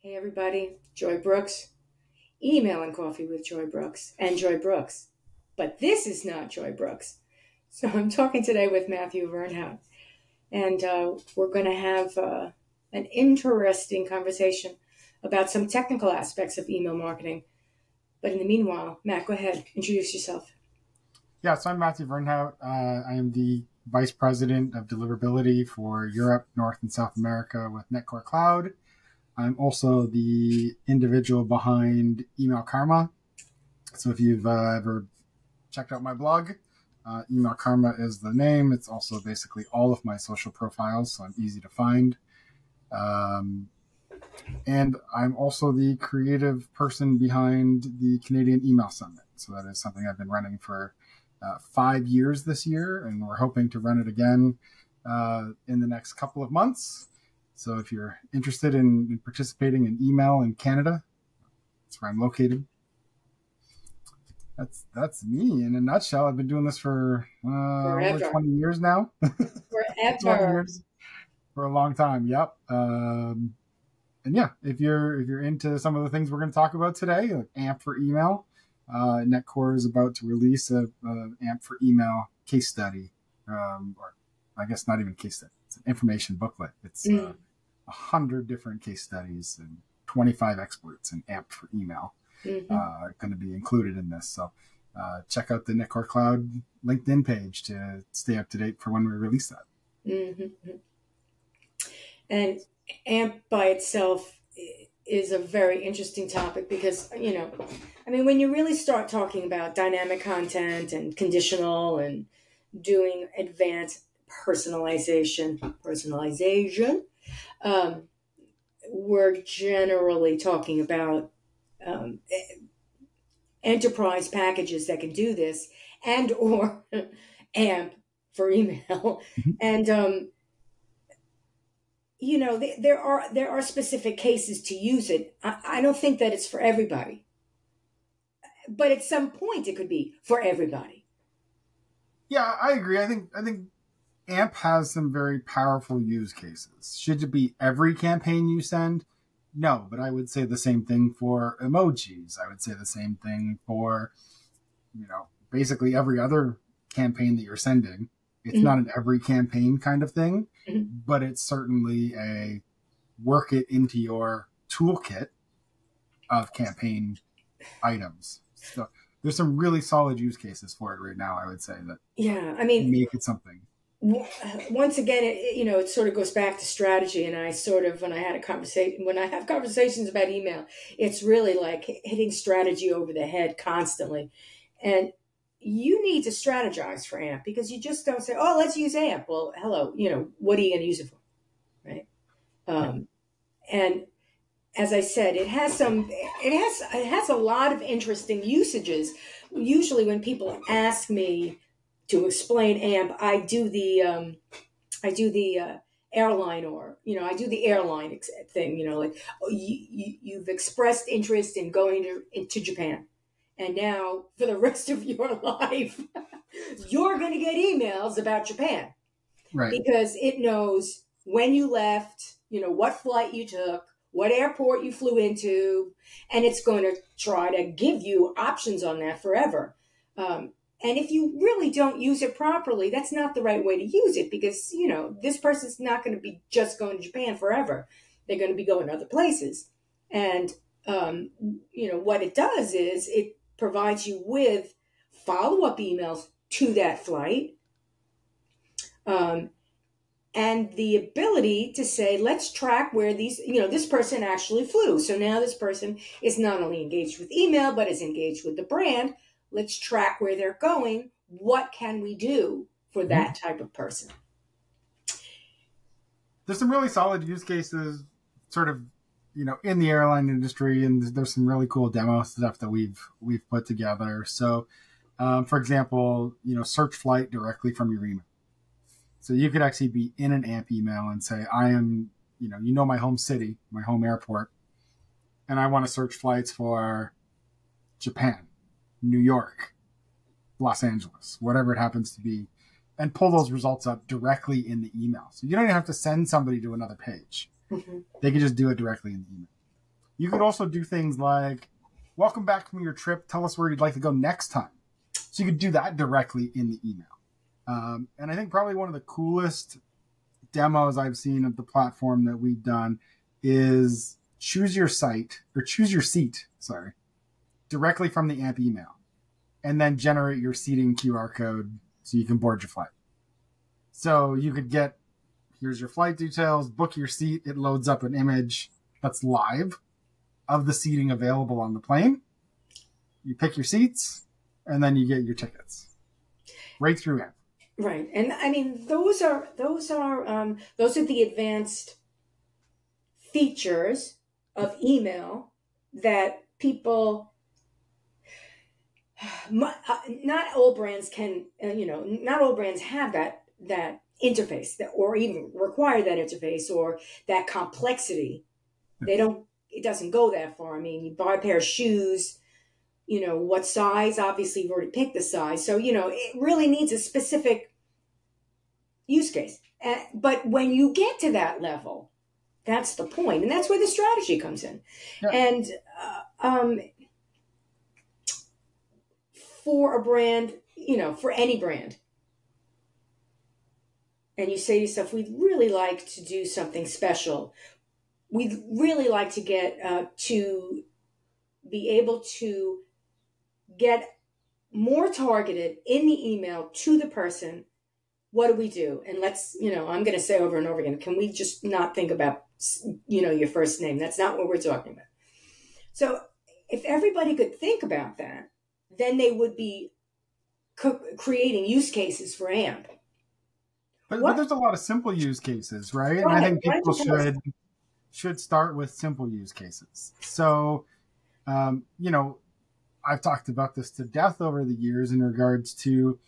Hey, everybody, Joi Brooks. Email and coffee with Joi Brooks and Joi Brooks. But this is not Joi Brooks. So I'm talking today with Matthew Vernhout. And uh, we're going to have uh, an interesting conversation about some technical aspects of email marketing. But in the meanwhile, Matt, go ahead, introduce yourself. Yeah, so I'm Matthew Vernhout. Uh, I am the Vice President of Deliverability for Europe, North, and South America with Netcore Cloud. I'm also the individual behind Email Karma. So if you've uh, ever checked out my blog, uh, Email Karma is the name. It's also basically all of my social profiles, so I'm easy to find. Um, and I'm also the creative person behind the Canadian Email Summit. So that is something I've been running for uh, five years this year, and we're hoping to run it again uh, in the next couple of months. So if you're interested in, in participating in email in Canada, that's where I'm located. That's that's me in a nutshell. I've been doing this for uh, over 20 years now. Forever. years, for a long time. Yep. Um, and yeah, if you're if you're into some of the things we're going to talk about today, like AMP for email, uh, Netcore is about to release a, a AMP for email case study, um, or I guess not even case study. It's an information booklet. It's mm. uh, 100 different case studies and 25 experts and AMP for email mm-hmm. uh, going to be included in this. So uh, check out the Netcore Cloud LinkedIn page to stay up to date for when we release that. Mm-hmm. And AMP by itself is a very interesting topic because, you know, I mean, when you really start talking about dynamic content and conditional and doing advanced personalization, personalization, um, we're generally talking about um, enterprise packages that can do this and or amp for email. Mm-hmm. and um, you know th- there are there are specific cases to use it. I, I don't think that it's for everybody. But at some point it could be for everybody. Yeah i agree. I think i think AMP has some very powerful use cases. Should it be every campaign you send? No, but I would say the same thing for emojis. I would say the same thing for, you know, basically every other campaign that you're sending. It's mm-hmm. not an every campaign kind of thing, mm-hmm. but it's certainly a work it into your toolkit of campaign items. So there's some really solid use cases for it right now. I would say that. Yeah, I mean, make it something once again, it, you know, it sort of goes back to strategy. And I sort of, when I had a conversation, when I have conversations about email, it's really like hitting strategy over the head constantly. And you need to strategize for AMP because you just don't say, oh, let's use AMP. Well, hello, you know, what are you going to use it for? Right. Um, and as I said, it has some, it has, it has a lot of interesting usages. Usually when people ask me, to explain AMP, I do the um, I do the uh, airline or you know I do the airline ex- thing. You know, like oh, you, you have expressed interest in going to into Japan, and now for the rest of your life, you're going to get emails about Japan, right? Because it knows when you left, you know what flight you took. What airport you flew into, and it's going to try to give you options on that forever. Um, and if you really don't use it properly, that's not the right way to use it because, you know, this person's not going to be just going to Japan forever. They're going to be going other places. And, um, you know, what it does is it provides you with follow up emails to that flight. Um, and the ability to say, let's track where these, you know, this person actually flew. So now this person is not only engaged with email, but is engaged with the brand Let's track where they're going. What can we do for mm-hmm. that type of person? There's some really solid use cases, sort of, you know, in the airline industry, and there's some really cool demo stuff that we've we've put together. So, um, for example, you know, search flight directly from your email. So you could actually be in an AMP email and say, I am, you know, you know my home city, my home airport, and I want to search flights for Japan. New York, Los Angeles, whatever it happens to be, and pull those results up directly in the email. So you don't even have to send somebody to another page. Mm-hmm. They can just do it directly in the email. You could also do things like, welcome back from your trip. Tell us where you'd like to go next time. So you could do that directly in the email. Um, and I think probably one of the coolest demos I've seen of the platform that we've done is choose your site or choose your seat, sorry, directly from the AMP email and then generate your seating QR code so you can board your flight. So you could get here's your flight details, book your seat, it loads up an image that's live of the seating available on the plane. You pick your seats and then you get your tickets right through AMP. Right, and I mean those are those are um, those are the advanced features of email that people uh, not all brands can uh, you know not all brands have that that interface that or even require that interface or that complexity. They don't it doesn't go that far. I mean you buy a pair of shoes you know what size? Obviously you've already picked the size. So you know it really needs a specific use case. Uh, but when you get to that level that's the point and that's where the strategy comes in. Yeah. and uh, um, for a brand you know for any brand. And you say to yourself we'd really like to do something special. We'd really like to get uh, to be able to get more targeted in the email to the person. What do we do? And let's you know i'm going to say over and over again can we just not think about you know your first name? That's not what we're talking about. So if everybody could think about that then they would be co- creating use cases for amp but, but, there's a lot of simple use cases right and i think people should should start with simple use cases so um, you know I've talked about this to death over the years in regards to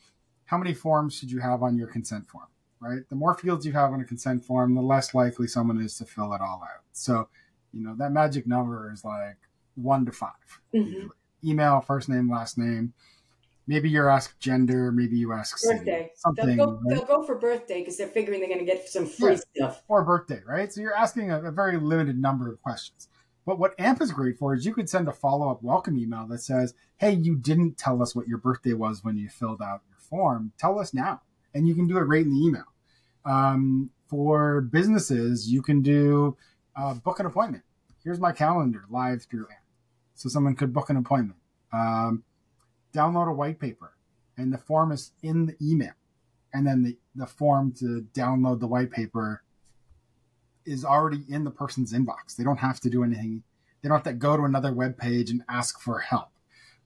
how many forms should you have on your consent form, right? The more fields you have on a consent form, the less likely someone is to fill it all out. So, you know, that magic number is like one to 5 mm-hmm. Email, first name, last name. Maybe you're asked gender, maybe you ask birthday. something. They'll go, right? they'll go for birthday because they're figuring they're going to get some free yeah. stuff. Or birthday, right? So you're asking a, a very limited number of questions. But what AMP is great for is you could send a follow up welcome email that says, Hey, you didn't tell us what your birthday was when you filled out your form. Tell us now. And you can do it right in the email. Um, for businesses, you can do uh, book an appointment. Here's my calendar live through AMP. So someone could book an appointment. Um, download a white paper, and the form is in the email. And then the, the form to download the white paper is already in the person's inbox. They don't have to do anything. They don't have to go to another web page and ask for help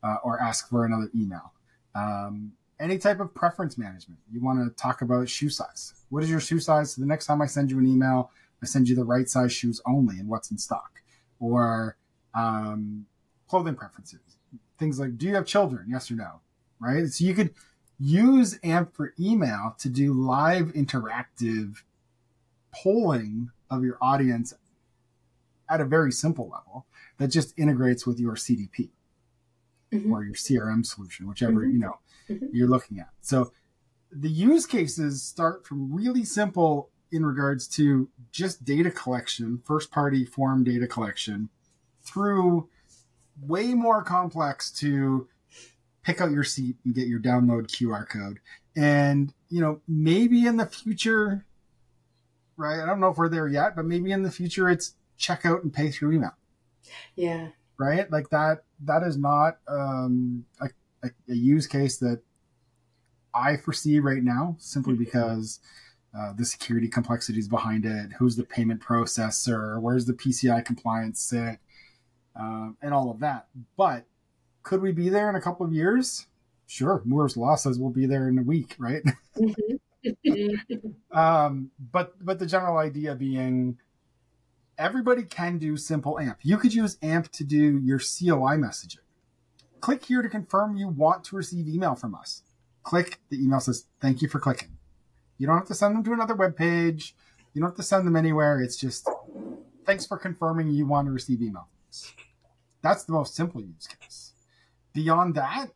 uh, or ask for another email. Um, any type of preference management. You want to talk about shoe size. What is your shoe size? So the next time I send you an email, I send you the right size shoes only and what's in stock. Or um, clothing preferences. Things like, do you have children? Yes or no? Right? So you could use AMP for email to do live interactive polling of your audience at a very simple level that just integrates with your CDP mm-hmm. or your CRM solution, whichever mm-hmm. you know mm-hmm. you're looking at. So the use cases start from really simple in regards to just data collection, first party form data collection, through way more complex to pick out your seat and get your download QR code. And, you know, maybe in the future, right? I don't know if we're there yet, but maybe in the future it's check out and pay through email. Yeah. Right? Like that, that is not um, a, a, a use case that I foresee right now simply mm-hmm. because uh, the security complexities behind it, who's the payment processor, where's the PCI compliance sit, um, and all of that. But could we be there in a couple of years? Sure. Moore's law says we'll be there in a week, right? Mm-hmm. um, but but the general idea being everybody can do simple AMP. You could use AMP to do your COI messaging. Click here to confirm you want to receive email from us. Click, the email says, thank you for clicking. You don't have to send them to another web page. You don't have to send them anywhere. It's just, thanks for confirming you want to receive email. That's the most simple use case. Beyond that,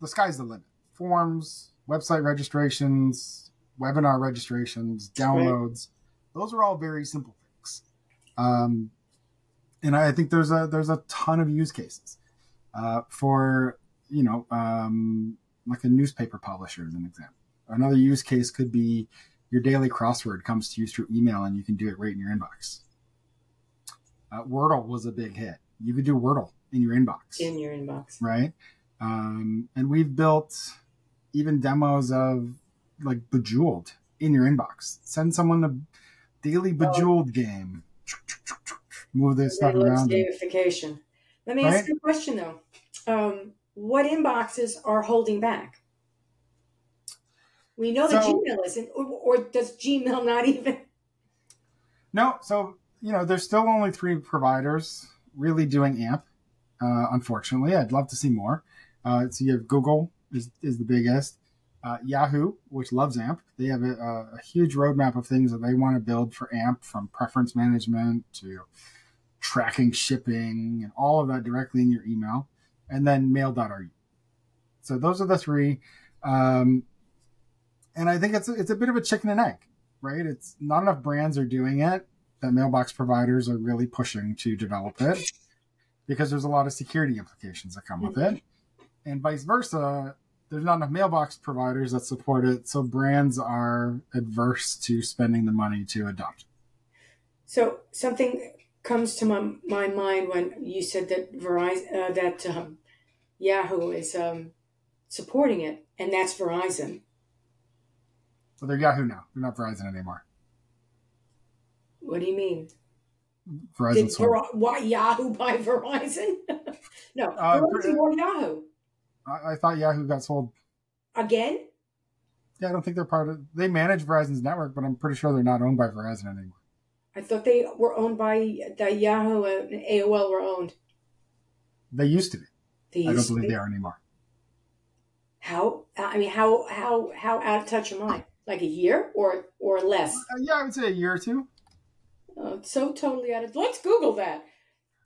the sky's the limit. Forms, website registrations, webinar registrations, downloads. Right. Those are all very simple things. Um, and I think there's a there's a ton of use cases uh, for you know um, like a newspaper publisher as an example. Another use case could be your daily crossword comes to you through email and you can do it right in your inbox. Uh, Wordle was a big hit. You could do Wordle in your inbox. In your inbox. Right. Um, and we've built even demos of like Bejeweled in your inbox. Send someone a daily oh. Bejeweled oh. game. Move this stuff around. Gamification. Let me right? ask you a question though. Um, what inboxes are holding back? We know that Gmail isn't, or, or, does Gmail not even? No, so you know, there's still only three providers really doing AMP. Uh, unfortunately, I'd love to see more. Uh, so you have Google is, is the biggest. Uh, Yahoo, which loves AMP, they have a, a, huge roadmap of things that they want to build for AMP, from preference management to tracking shipping and all of that directly in your email. And then Mail.ru. So those are the three. Um, and I think it's it's a bit of a chicken and egg, right? It's not enough brands are doing it. That mailbox providers are really pushing to develop it because there's a lot of security implications that come with it, and vice versa. There's not enough mailbox providers that support it, so brands are adverse to spending the money to adopt. So something comes to my, my mind when you said that Verizon uh, that um, Yahoo is um, supporting it, and that's Verizon. Well, they're Yahoo now. They're not Verizon anymore. What do you mean? Verizon Did Ver- why Yahoo buy Verizon? no, uh, Verizon or Yahoo. I, I thought Yahoo got sold again. Yeah, I don't think they're part of. They manage Verizon's network, but I'm pretty sure they're not owned by Verizon anymore. I thought they were owned by the Yahoo and AOL were owned. They used to be. Used I don't believe be. they are anymore. How? I mean, how how how out of touch am I? Like a year or or less? Uh, yeah, I would say a year or two. Oh, so totally out of. Let's Google that.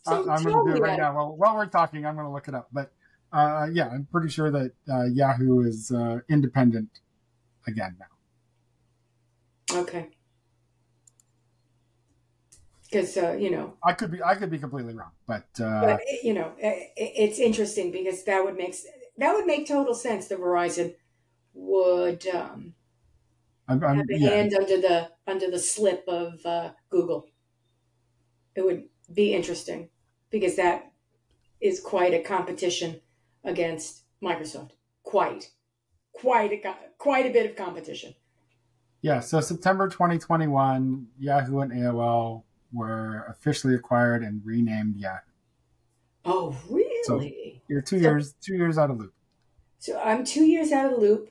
So I'm totally going to do it right now. Well, while we're talking, I'm going to look it up. But uh, yeah, I'm pretty sure that uh, Yahoo is uh, independent again now. Okay. Because uh, you know, I could be I could be completely wrong, but, uh, but you know, it, it's interesting because that would make that would make total sense. The Verizon would um, I'm, I'm, have a yeah. hand under the under the slip of uh, Google. It would be interesting because that is quite a competition against Microsoft. Quite, quite a quite a bit of competition. Yeah. So September 2021, Yahoo and AOL were officially acquired and renamed Yahoo. Oh, really? So you're two so, years two years out of loop. So I'm two years out of the loop.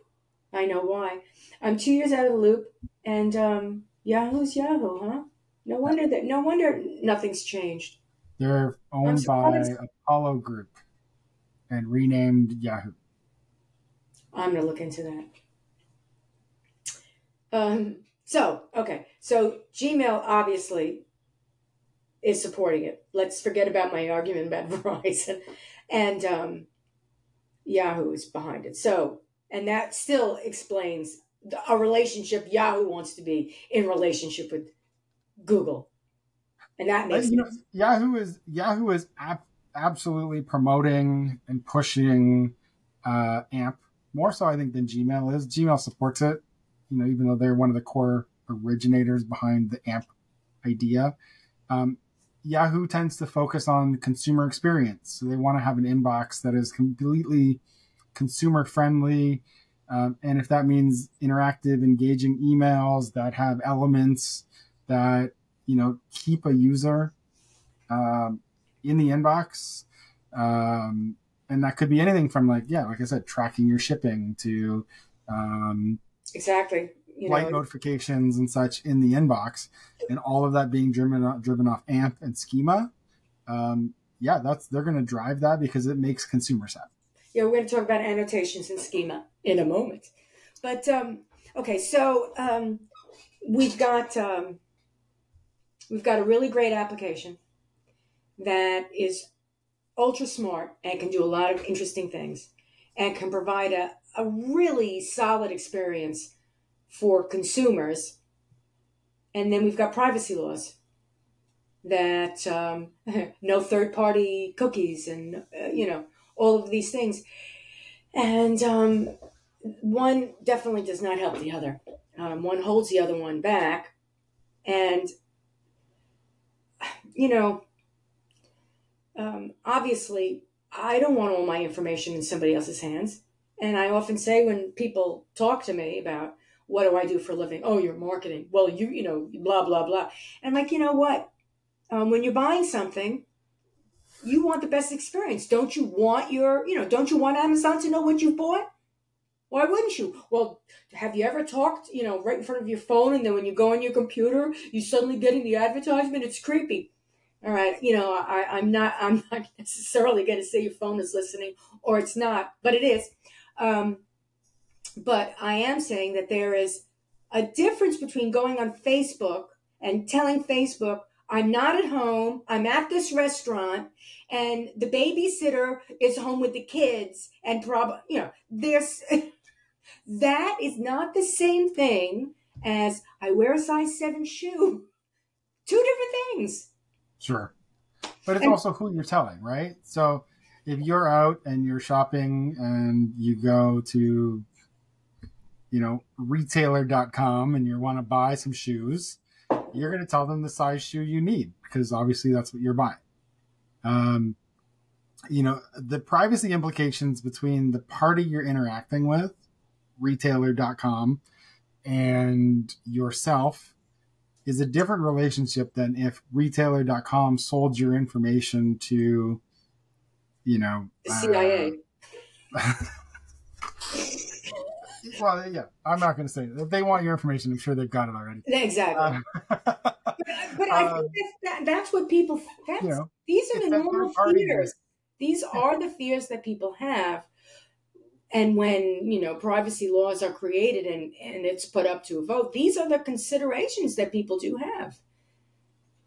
I know why. I'm two years out of the loop, and um, Yahoo's Yahoo, huh? No wonder that. No wonder nothing's changed. They're owned by Apollo Group and renamed Yahoo. I'm gonna look into that. Um. So okay. So Gmail obviously is supporting it. Let's forget about my argument about Verizon, and um, Yahoo is behind it. So, and that still explains a relationship Yahoo wants to be in relationship with Google, and that makes you know, Yahoo is Yahoo is ab- absolutely promoting and pushing uh, AMP more so I think than Gmail is. Gmail supports it, you know, even though they're one of the core originators behind the AMP idea. Um, Yahoo tends to focus on consumer experience, so they want to have an inbox that is completely consumer friendly um, and if that means interactive, engaging emails that have elements that, you know, keep a user um, in the inbox. Um, and that could be anything from like, yeah, like I said, tracking your shipping to um, exactly you light know, notifications and such in the inbox, and all of that being driven driven off AMP and schema. Um, yeah, that's they're going to drive that because it makes consumers happy yeah, we're going to talk about annotations and schema in a moment. But um, okay, so um, we've got um, we've got a really great application that is ultra smart and can do a lot of interesting things and can provide a, a really solid experience for consumers. And then we've got privacy laws that um, no third party cookies and uh, you know all of these things. And um, one definitely does not help the other. Um, one holds the other one back. And you know um, obviously i don't want all my information in somebody else's hands. And i often say when people talk to me about what do i do for a living? Oh you're marketing. Well you you know blah blah blah. And like you know what? Um, when you're buying something, you want the best experience. Don't you want your, you know, don't you want Amazon to know what you bought? Why wouldn't you? Well, have you ever talked, you know, right in front of your phone and then when you go on your computer, you suddenly getting the advertisement? It's creepy. All right, you know, I, I'm not, I'm not necessarily going to say your phone is listening or it's not, but it is. Um, but I am saying that there is a difference between going on Facebook and telling Facebook, I'm not at home. I'm at this restaurant and the babysitter is home with the kids and probably, you know, there's, that is not the same thing as I wear a size seven shoe. Two different things. Sure. But it's and, also who you're telling, right? So if you're out and you're shopping and you go to, you know, retailer.com and you want to buy some shoes, you're going to tell them the size shoe you need because obviously that's what you're buying. Um, you know, the privacy implications between the party you're interacting with, retailer.com, and yourself is a different relationship than if retailer.com sold your information to, you know, the CIA. Uh, well, yeah, I'm not going to say it. If they want your information, I'm sure they've got it already. Exactly. Um, but, I um, think that's, that, that's what people. That's you know, these are the normal fears. These are the fears that people have. And when you know privacy laws are created and and it's put up to a vote, these are the considerations that people do have.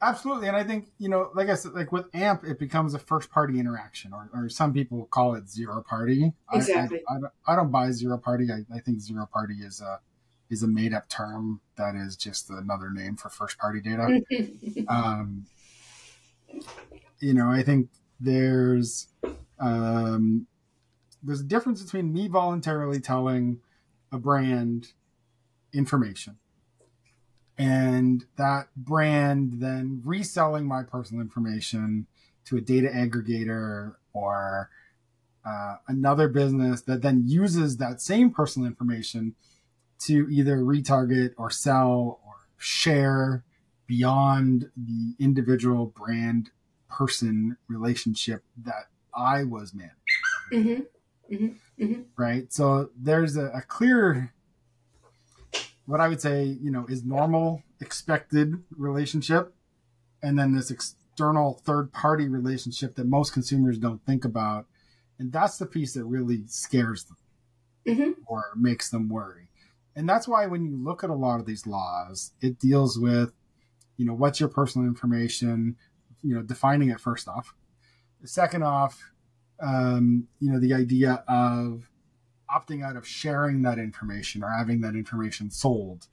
Absolutely, and I think you know, like I said, like with AMP, it becomes a first party interaction, or, or some people call it zero party. Exactly. I, I, I, don't, I don't buy zero party. I, I think zero party is a is a made up term that is just another name for first party data. um, you know, I think there's um, there's a difference between me voluntarily telling a brand information and that brand then reselling my personal information to a data aggregator or uh, another business that then uses that same personal information to either retarget or sell or share beyond the individual brand person relationship that I was managing. Mm-hmm. Mm-hmm. Mm-hmm. Right. So there's a, a clear what I would say, you know, is normal, expected relationship, and then this external third party relationship that most consumers don't think about. And that's the piece that really scares them mm-hmm. or makes them worry. And that's why when you look at a lot of these laws, it deals with, you know, what's your personal information, you know, defining it first off. Second off, um, you know, the idea of opting out of sharing that information or having that information sold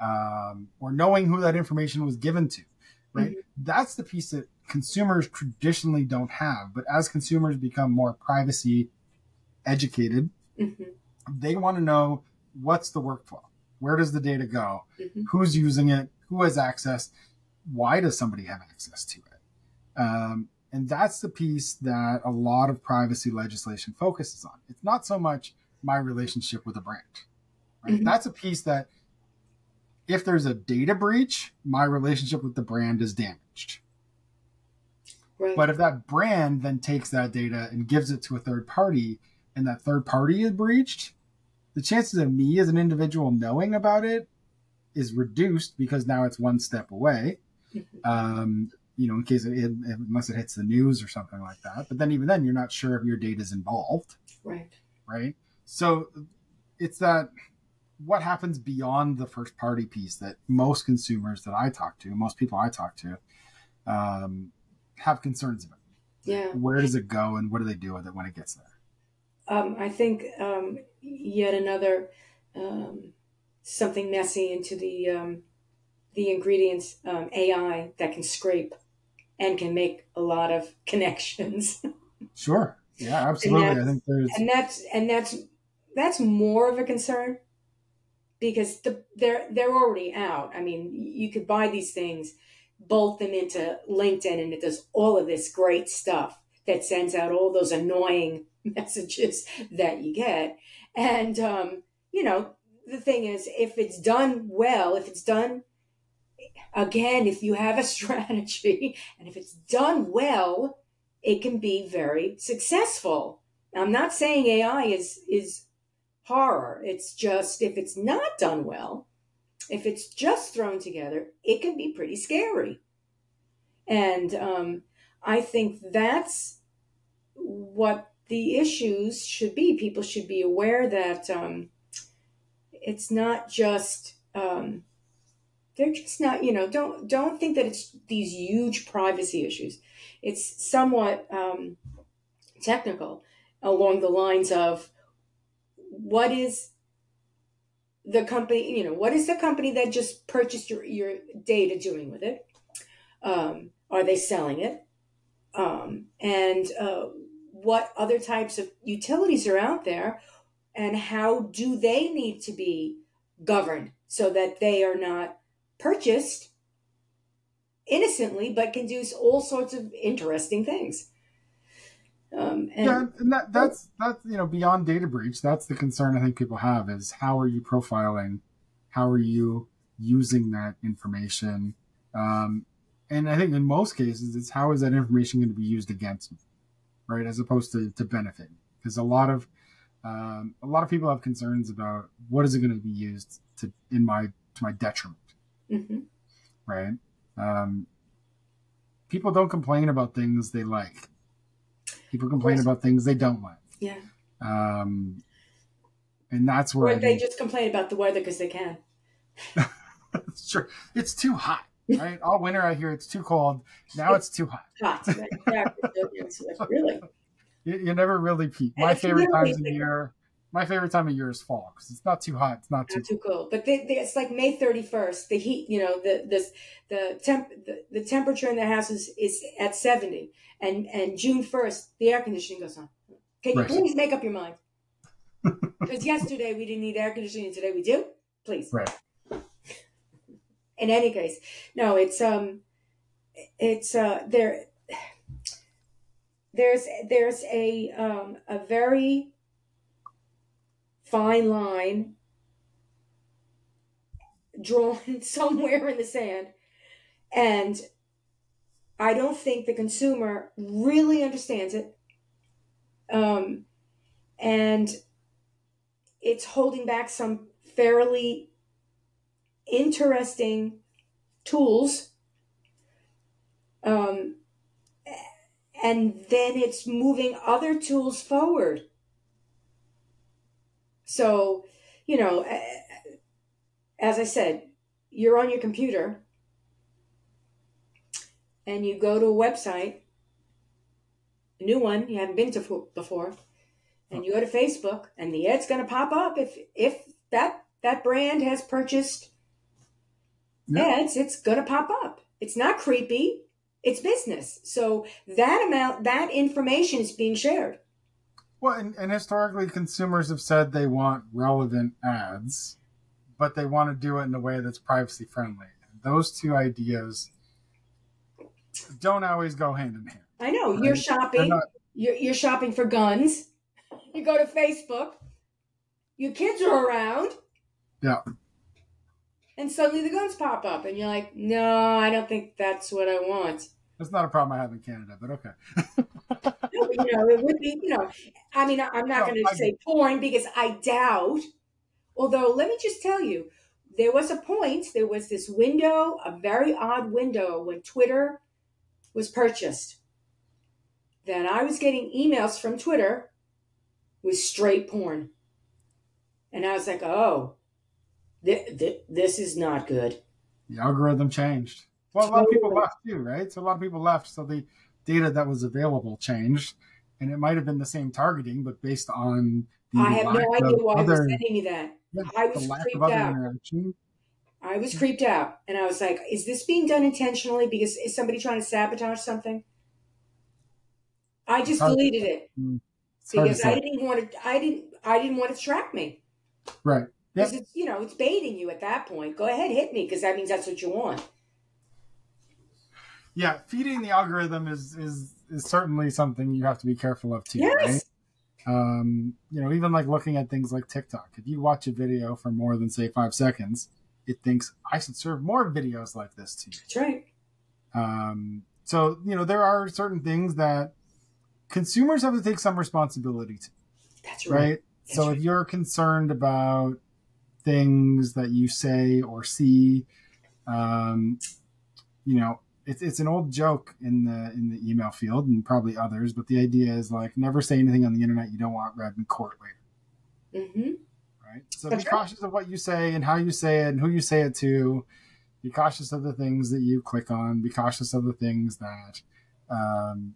um, or knowing who that information was given to right mm-hmm. that's the piece that consumers traditionally don't have but as consumers become more privacy educated mm-hmm. they want to know what's the workflow where does the data go mm-hmm. who's using it who has access why does somebody have access to it um, and that's the piece that a lot of privacy legislation focuses on it's not so much my relationship with a brand. Right? Mm-hmm. That's a piece that if there's a data breach, my relationship with the brand is damaged. Right. But if that brand then takes that data and gives it to a third party and that third party is breached, the chances of me as an individual knowing about it is reduced because now it's one step away. Mm-hmm. Um, you know, in case it, it, unless it hits the news or something like that. But then even then, you're not sure if your data is involved. Right. Right. So it's that what happens beyond the first party piece that most consumers that I talk to, most people I talk to, um, have concerns about. Yeah. Where does it go and what do they do with it when it gets there? Um, I think um, yet another um, something messy into the um, the ingredients um, AI that can scrape and can make a lot of connections. Sure. Yeah, absolutely. I think there's and that's and that's that's more of a concern because the, they're they're already out. I mean, you could buy these things, bolt them into LinkedIn, and it does all of this great stuff that sends out all those annoying messages that you get. And um, you know, the thing is, if it's done well, if it's done again, if you have a strategy, and if it's done well, it can be very successful. I'm not saying AI is is horror. It's just if it's not done well, if it's just thrown together, it can be pretty scary. And um, I think that's what the issues should be. People should be aware that um, it's not just um, they're just not. You know, don't don't think that it's these huge privacy issues. It's somewhat um, technical along the lines of what is the company you know what is the company that just purchased your, your data doing with it um, are they selling it um, and uh, what other types of utilities are out there and how do they need to be governed so that they are not purchased innocently but can do all sorts of interesting things. Um, and, yeah, and that, that's that's you know beyond data breach. That's the concern I think people have is how are you profiling, how are you using that information, um, and I think in most cases it's how is that information going to be used against me, right, as opposed to to benefit because a lot of um, a lot of people have concerns about what is it going to be used to in my to my detriment, mm-hmm. right? Um, people don't complain about things they like People complain about things they don't like. Yeah. Um, and that's where or they just complain about the weather because they can. it's true. It's too hot, right? All winter I hear it's too cold. Now it's, it's too hot. Hot. Yeah, really. You, you, never really peak. My favorite times of the year. My favorite time of year is fall because it's not too hot. It's not too not too cold. But they, they, it's like May thirty first. The heat, you know, the the the temp the, the temperature in the house is, is at seventy, and and June first, the air conditioning goes on. Can you right. please make up your mind? Because yesterday we didn't need air conditioning, today we do. Please. Right. In any case, no, it's um, it's uh, there. There's there's a um a very fine line drawn somewhere in the sand, and I don't think the consumer really understands it. Um, and it's holding back some fairly interesting tools. Um, and then it's moving other tools forward. So, you know, as I said, you're on your computer and you go to a website, a new one you haven't been to before, and you go to Facebook, and the ad's going to pop up if if that that brand has purchased ads, it's going to pop up. It's not creepy. It's business. So that amount, that information is being shared. Well, and, and historically, consumers have said they want relevant ads, but they want to do it in a way that's privacy friendly. Those two ideas don't always go hand in hand. I know right? you're shopping. Not... You're, you're shopping for guns. You go to Facebook. Your kids are around. Yeah. And suddenly the guns pop up, and you're like, "No, I don't think that's what I want." That's not a problem I have in Canada, but okay. you know, it would be. You know, I mean, I'm not no, going to say porn because I doubt. Although, let me just tell you, there was a point. There was this window, a very odd window, when Twitter was purchased, then I was getting emails from Twitter with straight porn. And I was like, oh, th- th- this is not good. The algorithm changed. Well, a lot of people left too, right? So a lot of people left. So the data that was available changed. And it might have been the same targeting, but based on I have no idea why other, was sending me that. Yeah, I was freaked out. Interaction. I was creeped out, and I was like, "Is this being done intentionally? Because is somebody trying to sabotage something?" I just deleted it It's because I didn't want to. I didn't. I didn't want it to track me Right. Because it's you know it's baiting you at that point. Go ahead, hit me because that means that's what you want. Yeah, feeding the algorithm is is is certainly something you have to be careful of too, Yes. right? Um, you know, even like looking at things like TikTok. If you watch a video for more than say five seconds, it thinks I should serve more videos like this to you. That's right. Um, so you know, there are certain things that consumers have to take some responsibility to, That's right. right? That's so right. if you're concerned about things that you say or see, um, you know, it's it's an old joke in the in the email field and probably others, but the idea is like never say anything on the internet you don't want read in court later, hmm right? So That's be right. cautious of what you say and how you say it and who you say it to. Be cautious of the things that you click on. Be cautious of the things that um,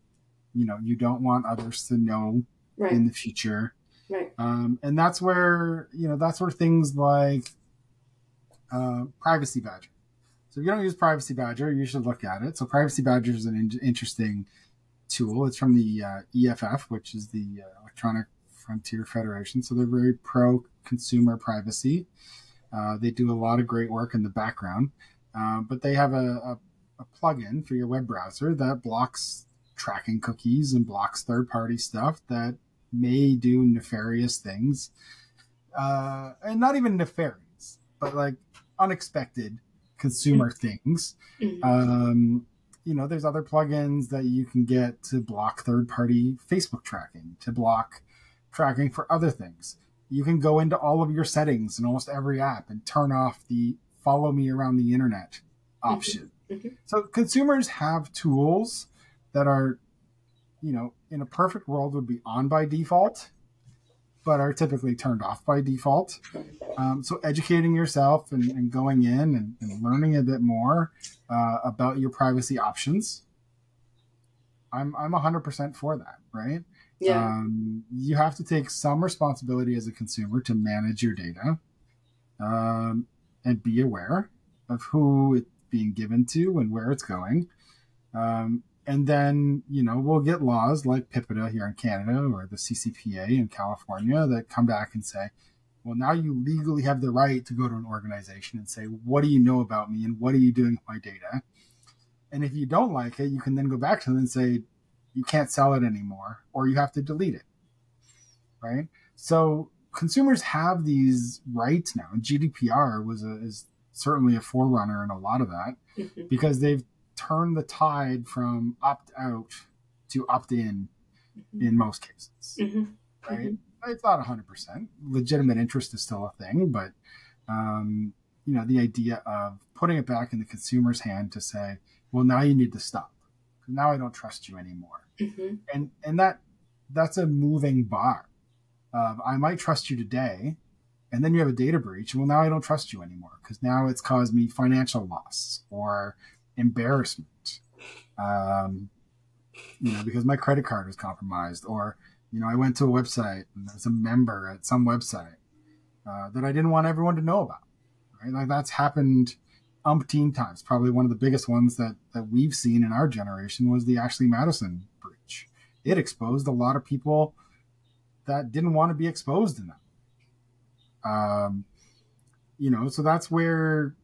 you know you don't want others to know Right. in the future. Right. Um, and that's where, you know, that's where things like uh, Privacy Badger. So if you don't use Privacy Badger, you should look at it. So Privacy Badger is an in- interesting tool. It's from the uh, EFF, which is the uh, Electronic Frontier Federation. So they're very pro consumer privacy. Uh, they do a lot of great work in the background, uh, but they have a, a, a plugin for your web browser that blocks tracking cookies and blocks third party stuff that may do nefarious things. Uh, and not even nefarious, but like unexpected consumer things. Mhm. Um, you know, there's other plugins that you can get to block third party Facebook tracking, to block tracking for other things. You can go into all of your settings in almost every app and turn off the follow me around the internet option. mhm. So consumers have tools that are, you know, in a perfect world would be on by default, but are typically turned off by default. Um, so educating yourself and, and going in and, and learning a bit more uh, about your privacy options. I'm I'm 100% for that, right? yeah. Um, you have to take some responsibility as a consumer to manage your data um, and be aware of who it's being given to and where it's going. Um, and then, you know, we'll get laws like PIPEDA here in Canada or the CCPA in California that come back and say, well, now you legally have the right to go to an organization and say, what do you know about me and what are you doing with my data? And if you don't like it, you can then go back to them and say, you can't sell it anymore or you have to delete it. Right? So consumers have these rights now. And GDPR was a, is certainly a forerunner in a lot of that Mhm. because they've turned the tide from opt out to opt in in most cases. Mhm. Right? It's not 100%. Legitimate interest is still a thing, but um, you know, the idea of putting it back in the consumer's hand to say, well, now you need to stop. Now I don't trust you anymore Mhm. and and that that's a moving bar of i might trust you today and then you have a data breach well now i don't trust you anymore because now it's caused me financial loss or embarrassment um, you know because my credit card was compromised or you know i went to a website and there's a member at some website uh, that i didn't want everyone to know about right like that's happened umpteen times. Probably one of the biggest ones that, that we've seen in our generation was the Ashley Madison breach. It exposed a lot of people that didn't want to be exposed in that. Um, you know, so that's where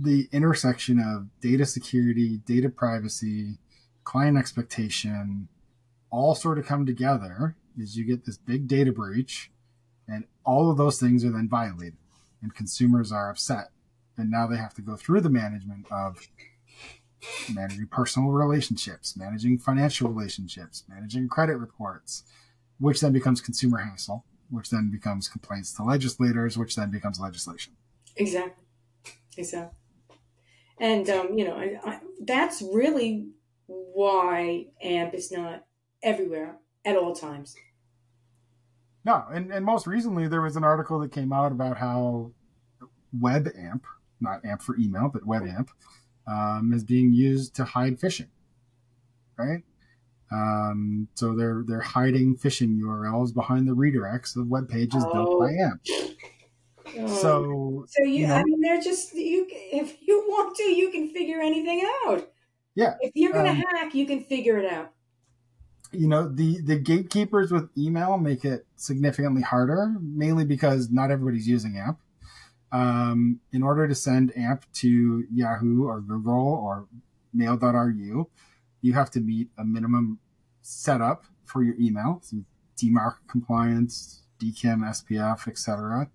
the intersection of data security, data privacy, client expectation all sort of come together is you get this big data breach and all of those things are then violated and consumers are upset and now they have to go through the management of managing personal relationships managing financial relationships managing credit reports which then becomes consumer hassle which then becomes complaints to legislators which then becomes legislation Exactly. Exactly. And um, you know, I, I, that's really why AMP is not everywhere at all times. no and, and most recently there was an article that came out about how webamp not amp for email but webamp um, is being used to hide phishing right um, so they're they're hiding phishing urls behind the redirects of web pages built Oh. by amp Um, so, so you, you know, I mean, they're just you. If you want to, you can figure anything out. Yeah. If you're gonna um, hack, you can figure it out. You know, the the gatekeepers with email make it significantly harder, mainly because not everybody's using AMP. Um, in order to send AMP to Yahoo or Google or Mail.ru, you have to meet a minimum setup for your email, so DMARC compliance, DKIM, SPF, etc.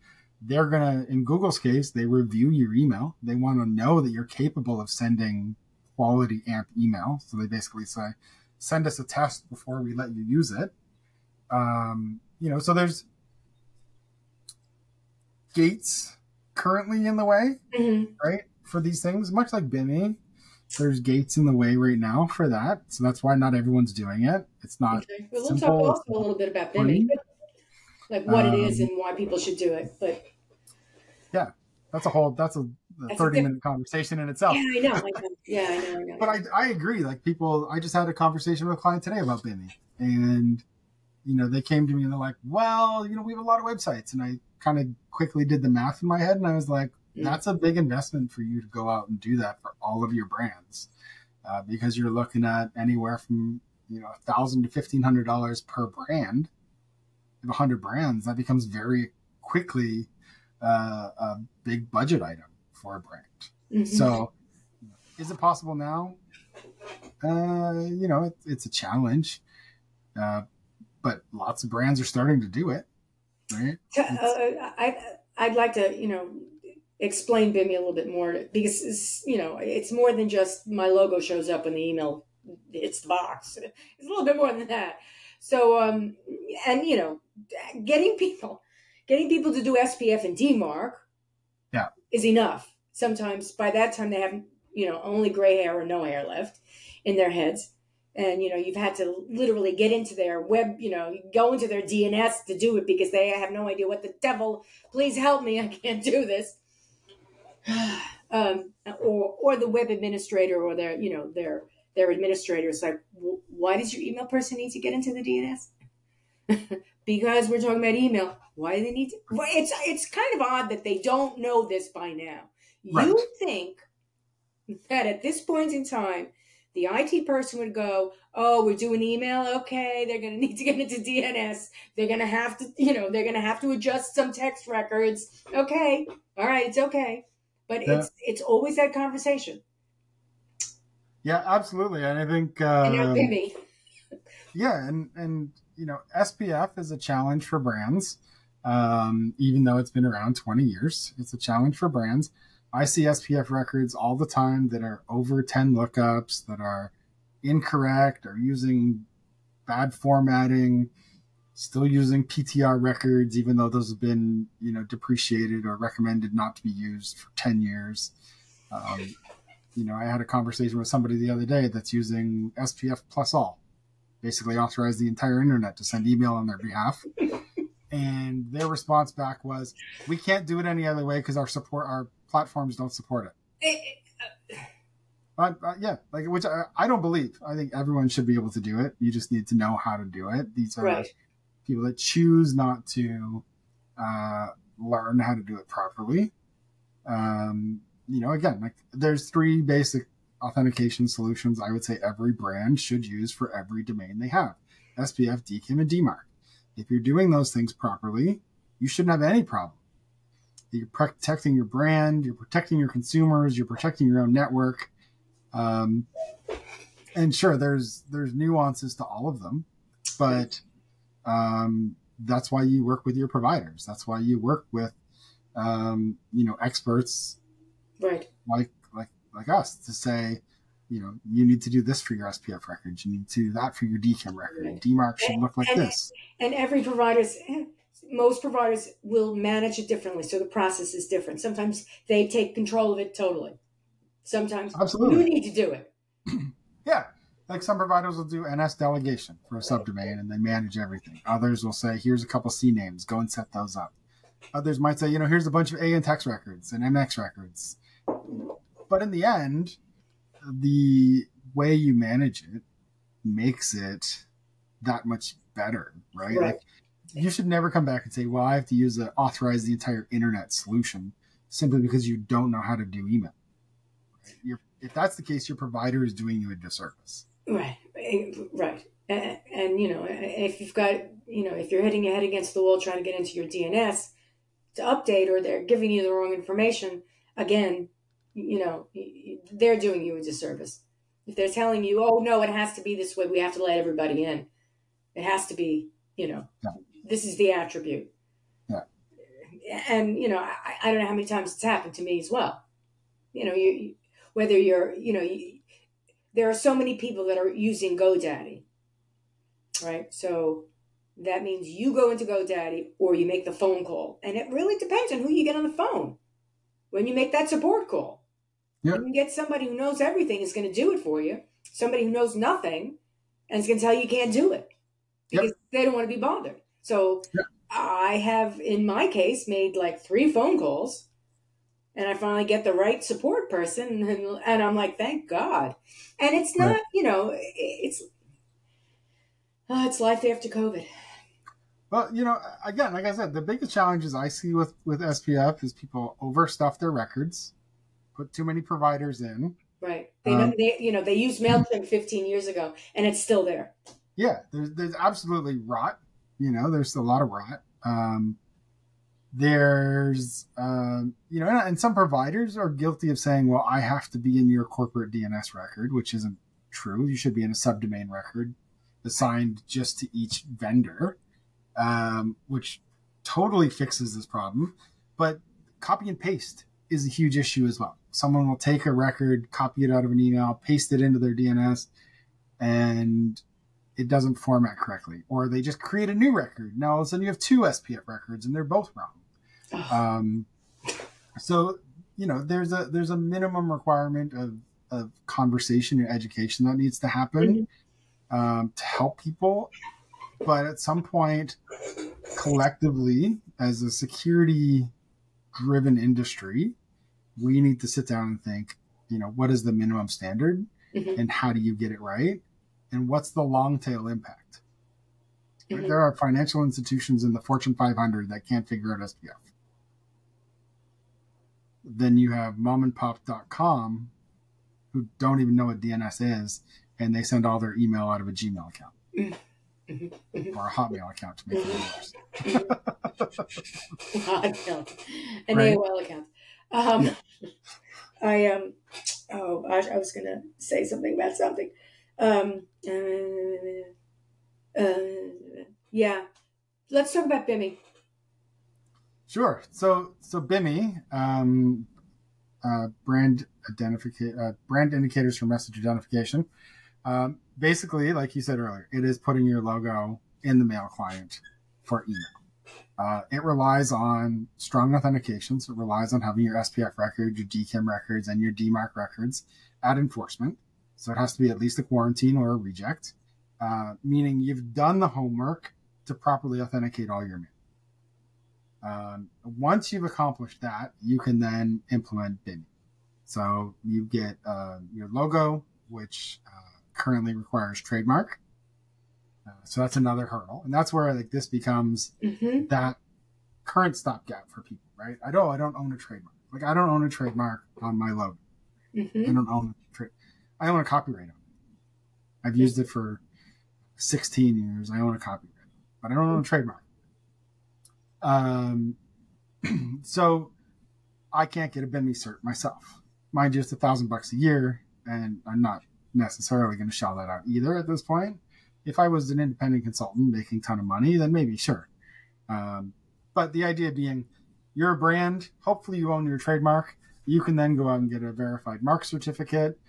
They're gonna, in Google's case, they review your email. They want to know that you're capable of sending quality AMP email. So they basically say, send us a test before we let you use it. Um, you know, so there's gates currently in the way, mm-hmm. right, for these things, much like BIMI. There's gates in the way right now for that, so that's why not everyone's doing it. It's not. Okay. Well, we'll talk also a little bit about BIMI, like what um, it is um, and why people should do it. But that's a whole. That's a a 30 minute conversation in itself. Yeah, I know. I know. Yeah, I know. I know. but I, I agree. Like people, I just had a conversation with a client today about BIMI and, you know, they came to me and they're like, well, you know, we have a lot of websites. And I kind of quickly did the math in my head and I was like, mm. that's a big investment for you to go out and do that for all of your brands. Uh, because you're looking at anywhere from, you know, a thousand to fifteen hundred dollars per brand. If a hundred brands, that becomes very quickly uh, a big budget item for a brand. Mm-hmm. So, is it possible now? Uh, you know, it, it's a challenge, uh, but lots of brands are starting to do it, right? Uh, I I'd like to you know explain BIMI a little bit more because it's, you know it's more than just my logo shows up in the email hits the box. It's a little bit more than that. So um, and you know, getting people getting people to do SPF and DMARC yeah. is enough. Sometimes by that time they have you know only gray hair or no hair left in their heads. And you know you've had to literally get into their web you know go into their dns to do it because they have no idea what the devil please help me i can't do this. Um, or or the web administrator or their you know their their administrator is like why does your email person need to get into the dns because we're talking about email why do they need to well, it's it's kind of odd that they don't know this by now Right. You think that at this point in time, the IT person would go, "Oh, we're doing email. Okay, they're going to need to get into DNS. They're going to have to, you know, they're going to have to adjust some text records. Okay, all right, it's okay." But yeah. it's it's always that conversation. Yeah, absolutely, and I think uh, and yeah, and and you know, SPF is a challenge for brands. Um, even though it's been around 20 years, it's a challenge for brands. I see SPF records all the time that are over 10 lookups, that are incorrect or using bad formatting, still using PTR records, even though those have been, you know, depreciated or recommended not to be used for 10 years. Um, you know, I had a conversation with somebody the other day that's using SPF plus all, basically authorized the entire internet to send email on their behalf. and their response back was, "We can't do it any other way because our support, our platforms don't support it. but uh, yeah, like which I, I, don't believe. I think everyone should be able to do it. You just need to know how to do it. These are right. people that choose not to uh, learn how to do it properly. Um, you know, again, like there's three basic authentication solutions I would say every brand should use for every domain they have: SPF, DKIM, and DMARC. If you're doing those things properly, you shouldn't have any problem you're protecting your brand, you're protecting your consumers, you're protecting your own network. Um, and sure, there's there's nuances to all of them, but um, that's why you work with your providers. That's why you work with um, you know experts, right? Like like us to say, you know, you need to do this for your SPF records. You need to do that for your DKIM record. Right. DMARC should look like and, this. And every provider's eh, most providers will manage it differently, so the process is different. Sometimes they take control of it totally. Sometimes Absolutely. you need to do it. yeah. Like some providers will do NS delegation for a subdomain and they manage everything. Others will say, here's a couple CNAMEs, go and set those up. Others might say, you know, here's a bunch of A and text records and MX records. But in the end, the way you manage it makes it that much better, right? right. Like you should never come back and say, "Well, I have to use the authorize the entire internet solution," simply because you don't know how to do email. Right? if that's the case, your provider is doing you a disservice. Right, eh, right, and, and, you know, eh, if you've got, you know, if you're hitting your head against the wall trying to get into your DNS to update, or they're giving you the wrong information, again, you know, they're doing you a disservice. If they're telling you, "Oh no, it has to be this way. We have to let everybody in. It has to be," you know, yeah. this is the attribute. Yeah. And you know, I, I don't know how many times it's happened to me as well. You know, you whether you're, you know, you, there are so many people that are using GoDaddy, right? So that means you go into GoDaddy or you make the phone call, and it really depends on who you get on the phone when you make that support call. Yep. You can get somebody who knows everything is going to do it for you. Somebody who knows nothing and is going to tell you you can't do it because yep. they don't want to be bothered. So yep. I have, in my case, made like three phone calls and I finally get the right support person, and, and I'm like, thank God. And it's not, right. you know, it's uh, it's life after COVID. Well, you know, again, like I said, the biggest challenges I see with with SPF is people overstuff their records, put too many providers in. Right. They, um, know, they you know they used Mailchimp 15 years ago, and it's still there. Yeah, there's there's absolutely rot. You know, there's a lot of rot. Um, there's um, you know and some providers are guilty of saying well i have to be in your corporate dns record which isn't true you should be in a subdomain record assigned just to each vendor um, which totally fixes this problem but copy and paste is a huge issue as well someone will take a record copy it out of an email paste it into their dns and it doesn't format correctly or they just create a new record now all of a sudden you have two spf records and they're both wrong um, so you know, there's a there's a minimum requirement of of conversation and education that needs to happen mm-hmm. um, to help people. But at some point, collectively, as a security driven industry, we need to sit down and think, you know, what is the minimum standard mm-hmm. and how do you get it right? And what's the long tail impact? Mm-hmm. There are financial institutions in the Fortune 500 that can't figure out SPF then you have momandpop.com who don't even know what DNS is, and they send all their email out of a Gmail account mm-hmm. or a Hotmail account to make it worse. Hotmail, an right? AOL account. Um. I um, oh, I, I was gonna say something about something. Um, uh, uh, yeah, let's talk about BIMI. Sure. So so BIMI, um, uh, brand identification, uh, brand indicators for message identification. Um, basically, like you said earlier, it is putting your logo in the mail client for email. Uh, it relies on strong authentications. It relies on having your SPF record, your DKIM records, and your DMARC records at enforcement. So it has to be at least a quarantine or a reject, uh, meaning you've done the homework to properly authenticate all your mail. Um, once you've accomplished that, you can then implement BIMI. So you get uh, your logo, which uh, currently requires trademark. Uh, so that's another hurdle, and that's where like this becomes mm-hmm. that current stopgap for people, right? I don't, I don't own a trademark. Like I don't own a trademark on my logo. Mm-hmm. I don't own a tra- I own a copyright on it. I've used it for 16 years. I own a copyright, but I don't own a trademark. Um, so I can't get a BIMI cert myself. Mind you, it's a thousand bucks a year, and I'm not necessarily going to shell that out either at this point. If I was an independent consultant making a ton of money, then maybe sure. Um, but the idea being, you're a brand. Hopefully, you own your trademark. You can then go out and get a verified mark certificate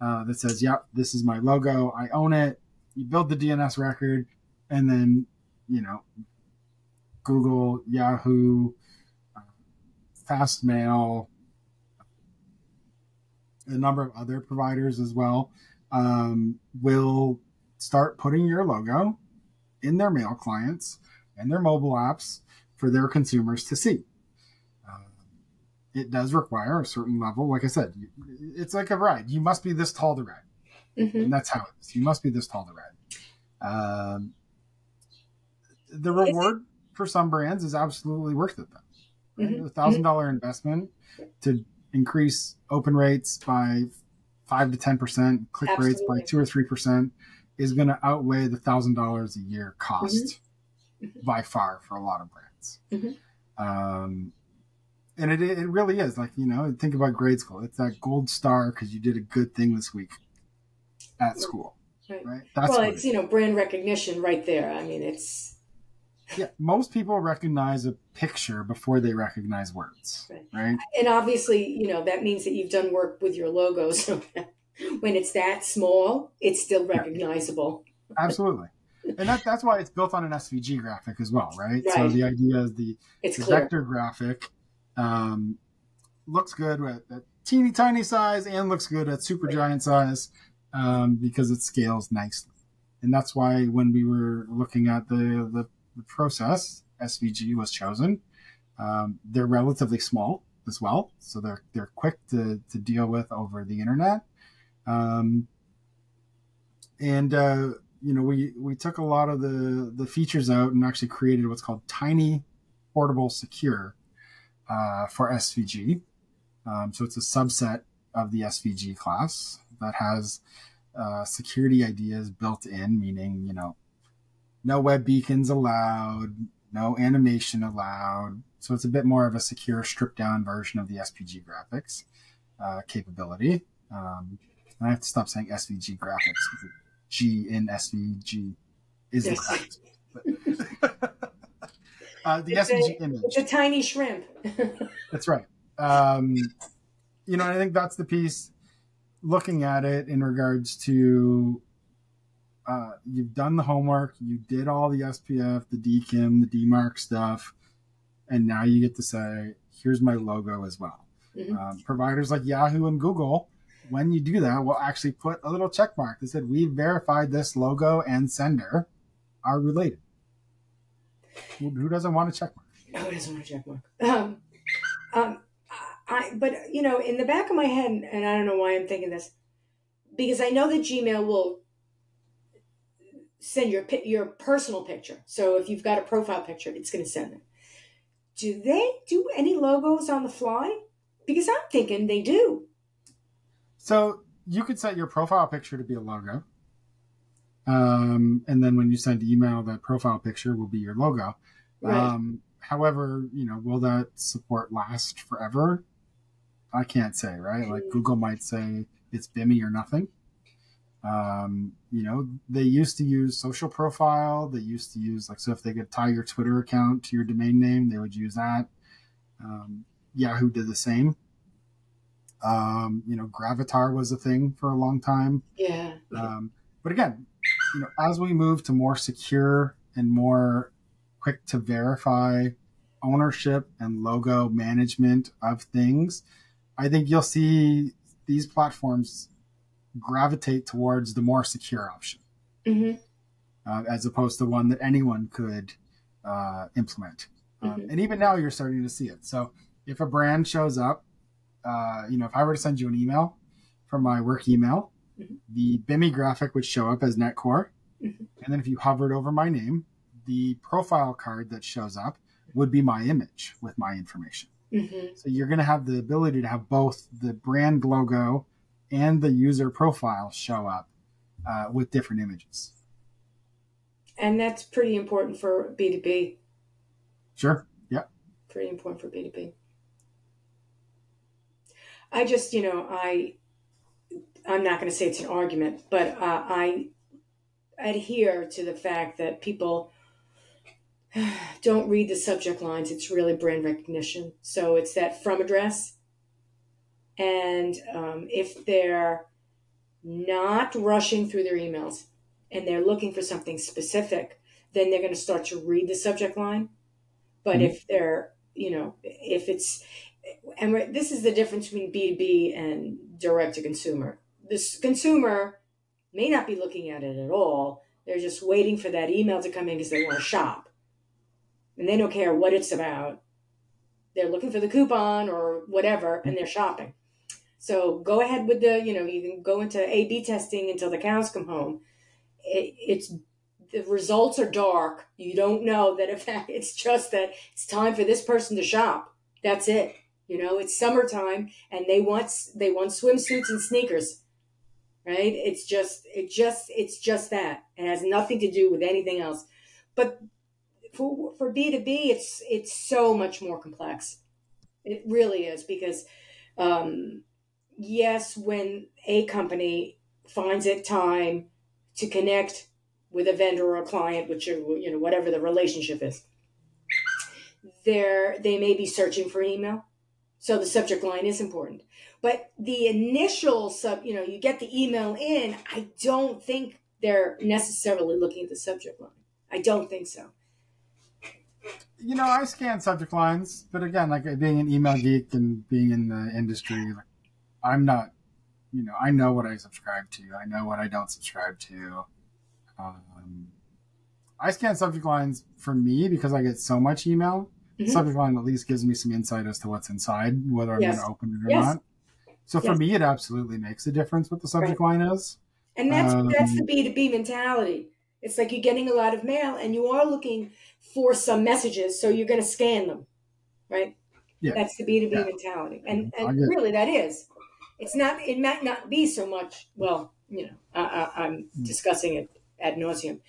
uh, that says, "Yep, this is my logo. I own it." You build the DNS record, and then you know Google, Yahoo, Fastmail, a number of other providers as well, um, will start putting your logo in their mail clients and their mobile apps for their consumers to see. Uh, it does require a certain level. Like I said, it's like a ride. You must be this tall to ride. Mm-hmm. And that's how it is. You must be this tall to ride. Um, the reward for some brands is absolutely worth it. Though, right? mm-hmm. a thousand dollar investment to increase open rates by five to ten percent, click absolutely. rates by two or three percent, is going to outweigh the thousand dollars a year cost mm-hmm. by far for a lot of brands. Mm-hmm. Um, and it, it really is like you know think about grade school it's that gold star because you did a good thing this week at school right, right? That's well it's it you know brand recognition right there i mean it's yeah most people recognize a picture before they recognize words right, right? and obviously you know that means that you've done work with your logo so when it's that small it's still recognizable absolutely and that, that's why it's built on an svg graphic as well right, right. so the idea is the, it's the vector graphic um, looks good at, at, teeny tiny size and looks good at super giant size um, because it scales nicely. And that's why when we were looking at the, the, the process, SVG was chosen. Um, they're relatively small as well, so they're they're quick to, to deal with over the internet. Um, and uh, you know, we we took a lot of the the features out and actually created what's called Tiny Portable Secure, uh, for SVG. Um, so it's a subset of the SVG class that has uh, security ideas built in, meaning, you know, no web beacons allowed, no animation allowed. So it's a bit more of a secure, stripped down version of the SVG graphics uh, capability. Um, I have to stop saying SVG graphics. G in SVG is yes. correct. Uh, the it's SVG a, image. It's a tiny shrimp. that's right. Um, you know, I think that's the piece. Looking at it in regards to, uh, you've done the homework, you did all the SPF, the DKIM, the DMARC stuff, and now you get to say, "Here's my logo as well." Mm-hmm. Um, providers like Yahoo and Google, when you do that, we'll actually put a little check mark that said, "We've verified this logo and sender are related." Who, who doesn't want a check mark? Who doesn't want a check mark? Um, um, I, but you know, in the back of my head, and I don't know why I'm thinking this, because I know that Gmail will send your your personal picture. So if you've got a profile picture, it's going to send it. Do they do any logos on the fly? Because I'm thinking they do. So you could set your profile picture to be a logo. Um, and then when you send email, that profile picture will be your logo. Right. Um, however, you know, will that support last forever? I can't say, right? Like Google might say it's BIMI or nothing. Um, you know, they used to use social profile. They used to use like so if they could tie your Twitter account to your domain name, they would use that. Um, Yahoo did the same. Um, you know, Gravatar was a thing for a long time. Yeah. Um, but again, you know, as we move to more secure and more quick to verify ownership and logo management of things, I think you'll see these platforms gravitate towards the more secure option, mm-hmm. uh, as opposed to one that anyone could uh, implement. Um, mm-hmm. and even now, you're starting to see it. So if a brand shows up, uh, you know, if I were to send you an email from my work email, the BIMI graphic would show up as Netcore. Mm-hmm. And then if you hovered over my name, the profile card that shows up would be my image with my information. Mm-hmm. So you're going to have the ability to have both the brand logo and the user profile show up uh, with different images. And that's pretty important for B2B. Sure. Yeah. Pretty important for B2B. I just, you know, I I'm not going to say it's an argument, but uh, I adhere to the fact that people don't read the subject lines. It's really brand recognition. So it's that from address. And um, if they're not rushing through their emails and they're looking for something specific, then they're going to start to read the subject line. But mm-hmm. if they're, you know, if it's, and this is the difference between B2B and direct to consumer this consumer may not be looking at it at all. They're just waiting for that email to come in because they want to shop. And they don't care what it's about. They're looking for the coupon or whatever, and they're shopping. So go ahead with the, you know, you can go into A B testing until the cows come home. It, it's the results are dark. You don't know that in fact it's just that it's time for this person to shop. That's it. You know, it's summertime and they want they want swimsuits and sneakers. Right? It's just it just it's just that. It has nothing to do with anything else. But for for B2B it's it's so much more complex. It really is because um yes, when a company finds it time to connect with a vendor or a client, which are, you know whatever the relationship is, there they may be searching for email, so the subject line is important. But the initial sub, you know, you get the email in. I don't think they're necessarily looking at the subject line. I don't think so. You know, I scan subject lines, but again, like being an email geek and being in the industry, like, I'm not. You know, I know what I subscribe to. I know what I don't subscribe to. Um, I scan subject lines for me because I get so much email. Mm-hmm. Subject line at least gives me some insight as to what's inside, whether I'm yes. going to open it or yes. not. So for yes. me, it absolutely makes a difference what the subject right. line is. And that's um, that's the B two B mentality. It's like you're getting a lot of mail and you are looking for some messages, so you're going to scan them, right? Yeah. That's the B two B mentality, and and really that is. It's not. It might not be so much. Well, you know, I, am hmm. discussing it ad nauseum.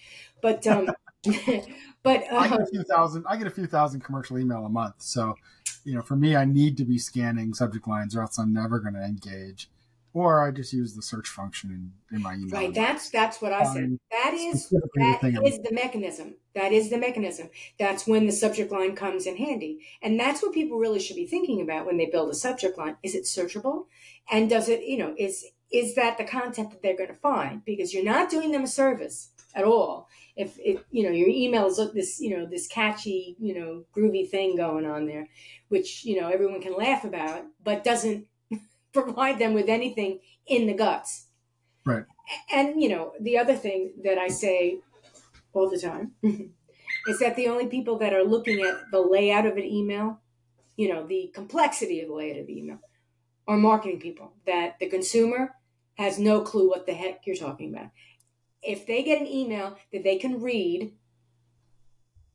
But um, but uh, I get a few thousand. I get a few thousand commercial email a month. So, you know, for me, I need to be scanning subject lines, or else I'm never going to engage. Or I just use the search function in, in my email. Right. That's that's what I said. Um, that is that is the mechanism. That is the mechanism. That's when the subject line comes in handy, and that's what people really should be thinking about when they build a subject line. Is it searchable? And does it, you know, is is that the content that they're going to find? Because you're not doing them a service at all. If it, you know, your emails look this, you know, this catchy, you know, groovy thing going on there, which, you know, everyone can laugh about, but doesn't provide them with anything in the guts. Right. And, you know, the other thing that I say all the time is that the only people that are looking at the layout of an email, you know, the complexity of the layout of the email, are marketing people. That the consumer has no clue what the heck you're talking about. If they get an email that they can read,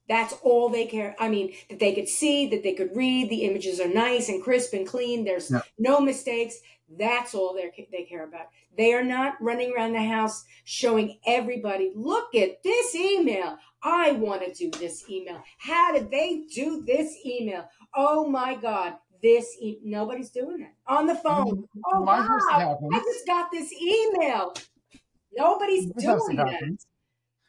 that's all they care. I mean, that they could see, that they could read, the images are nice and crisp and clean, there's yeah. no mistakes. That's all they they care about. They are not running around the house showing everybody, look at this email. I want to do this email. How did they do this email? Oh my God this. E- Nobody's doing it on the phone. Oh wow! I just got this email. Nobody's doing that.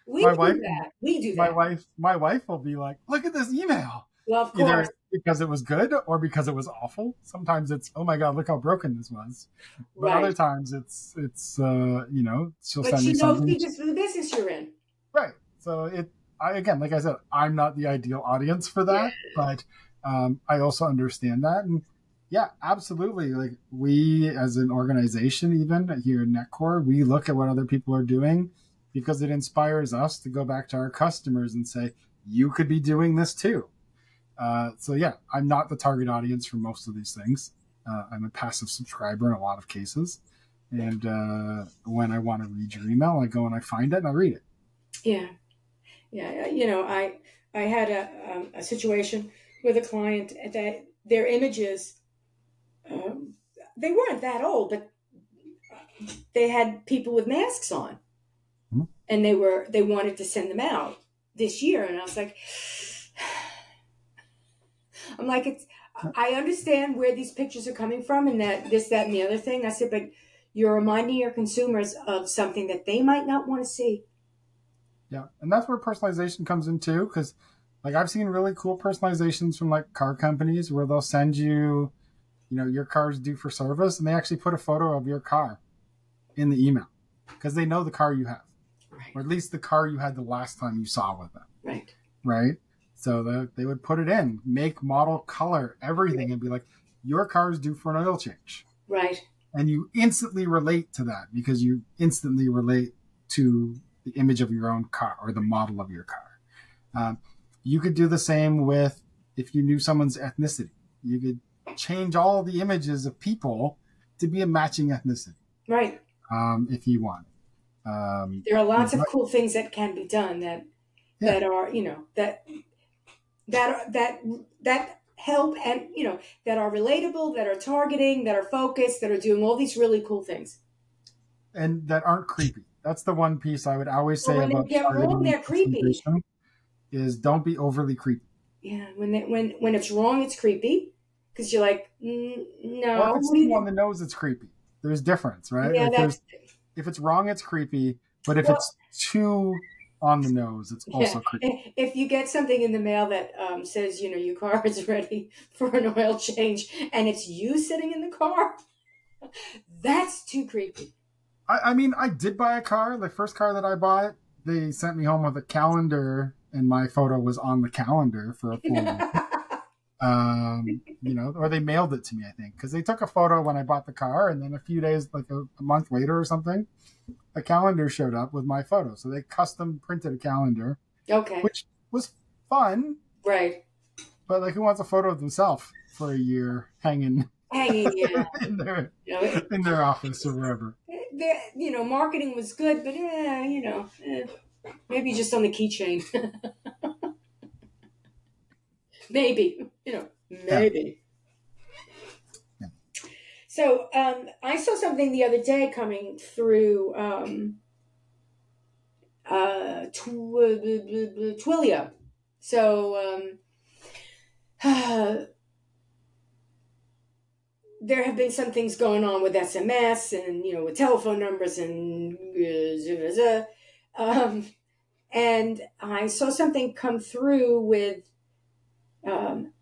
We my do wife, that. We do that. My wife, my wife will be like, "Look at this email." Well, of course. Either because it was good or because it was awful. Sometimes it's, "Oh my god, look how broken this was," but right. other times it's, it's, uh, you know, she'll but send she me knows something. because for the business you're in. Right. So it, I again, like I said, I'm not the ideal audience for that, but um, I also understand that. And yeah, absolutely. Like we as an organization, even here in NetCore, we look at what other people are doing because it inspires us to go back to our customers and say, you could be doing this too. Uh, so yeah, I'm not the target audience for most of these things. Uh, I'm a passive subscriber in a lot of cases. And uh, when I want to read your email, I go and I find it and I read it. Yeah, yeah. You know, I I had a um, a situation with a client that their images um, they weren't that old, but they had people with masks on, mm-hmm. and they were they wanted to send them out this year, and I was like, I'm like it's. I understand where these pictures are coming from, and that this, that, and the other thing. I said, but you're reminding your consumers of something that they might not want to see. Yeah, and that's where personalization comes in too, because like I've seen really cool personalizations from like car companies where they'll send you, you know, your car's due for service and they actually put a photo of your car in the email because they know the car you have, right. or at least the car you had the last time you saw with them. Right. Right. So the, they would put it in, make, model, color, everything, and be like, your car is due for an oil change. Right. And you instantly relate to that because you instantly relate to the image of your own car or the model of your car. Um, you could do the same with if you knew someone's ethnicity. You could change all the images of people to be a matching ethnicity. Right. Um, if you want. Um, there are lots of cool things that can be done that Yeah. that are you know that that that that help and you know that are relatable, that are targeting, that are focused, that are doing all these really cool things. and that aren't creepy. That's the one piece I would always say Well, when they about get wrong, they're creepy. Is don't be overly creepy. Yeah, when they, when when it's wrong, it's creepy because you're like, mm, no. Well, if it's the nose, it's creepy. There's difference, right? yeah, Like, that's if it's wrong, it's creepy. But if Well- it's too on the nose, it's also Yeah. creepy. if you get something in the mail that um, says you know your car is ready for an oil change and it's you sitting in the car, that's too creepy. I, I mean, I did buy a car. The first car that I bought, they sent me home with a calendar, and my photo was on the calendar for a full. um, you know, or they mailed it to me, I think, because they took a photo when I bought the car, and then a few days, like a, a month later or something, a calendar showed up with my photo. So they custom printed a calendar, okay, which was fun, right. but like, who wants a photo of themselves for a year hanging Hanging, yeah. in their You know, it- in their office or wherever? the, you know, marketing was good, but eh, you know, eh, maybe just on the keychain. maybe, you know, maybe. Yeah. So um, I saw something the other day coming through um, uh, Tw- Twilio. So um, there have been some things going on with SMS and you know with telephone numbers and uh, um, and I saw something come through with um,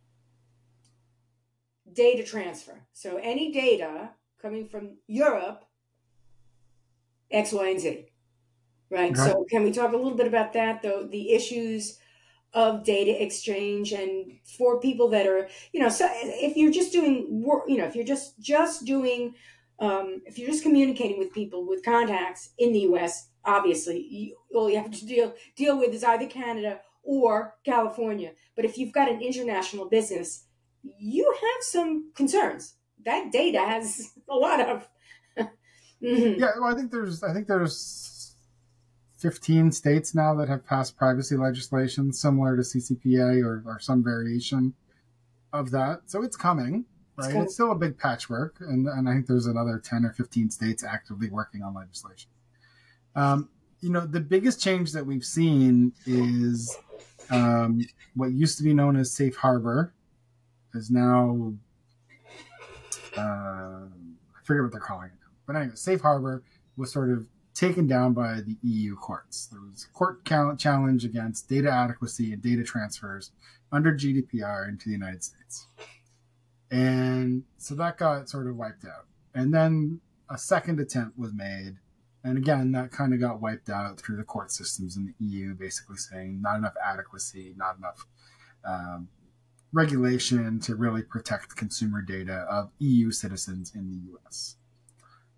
data transfer. So any data coming from Europe, X, Y, and Z, right? So can we talk a little bit about that? Though the issues of data exchange and for people that are you know so if you're just doing work you know if you're just just doing um, if you're just communicating with people with contacts in the us obviously you, all you have to deal deal with is either canada or california but if you've got an international business you have some concerns that data has a lot of Mhm. Yeah, well, I think there's I think there's 15 states now that have passed privacy legislation similar to CCPA or, or some variation of that. So it's coming, It's right? It's, coming. still a big patchwork, and and I think there's another 10 or 15 states actively working on legislation. Um, you know, the biggest change that we've seen is um, what used to be known as safe harbor is now uh, I forget what they're calling it. But anyway, safe harbor was sort of taken down by the EU courts. There was a court challenge against data adequacy and data transfers under GDPR into the United States. And so that got sort of wiped out. And then a second attempt was made. And again, that kind of got wiped out through the court systems in the EU, basically saying not enough adequacy, not enough um, regulation to really protect consumer data of EU citizens in the US.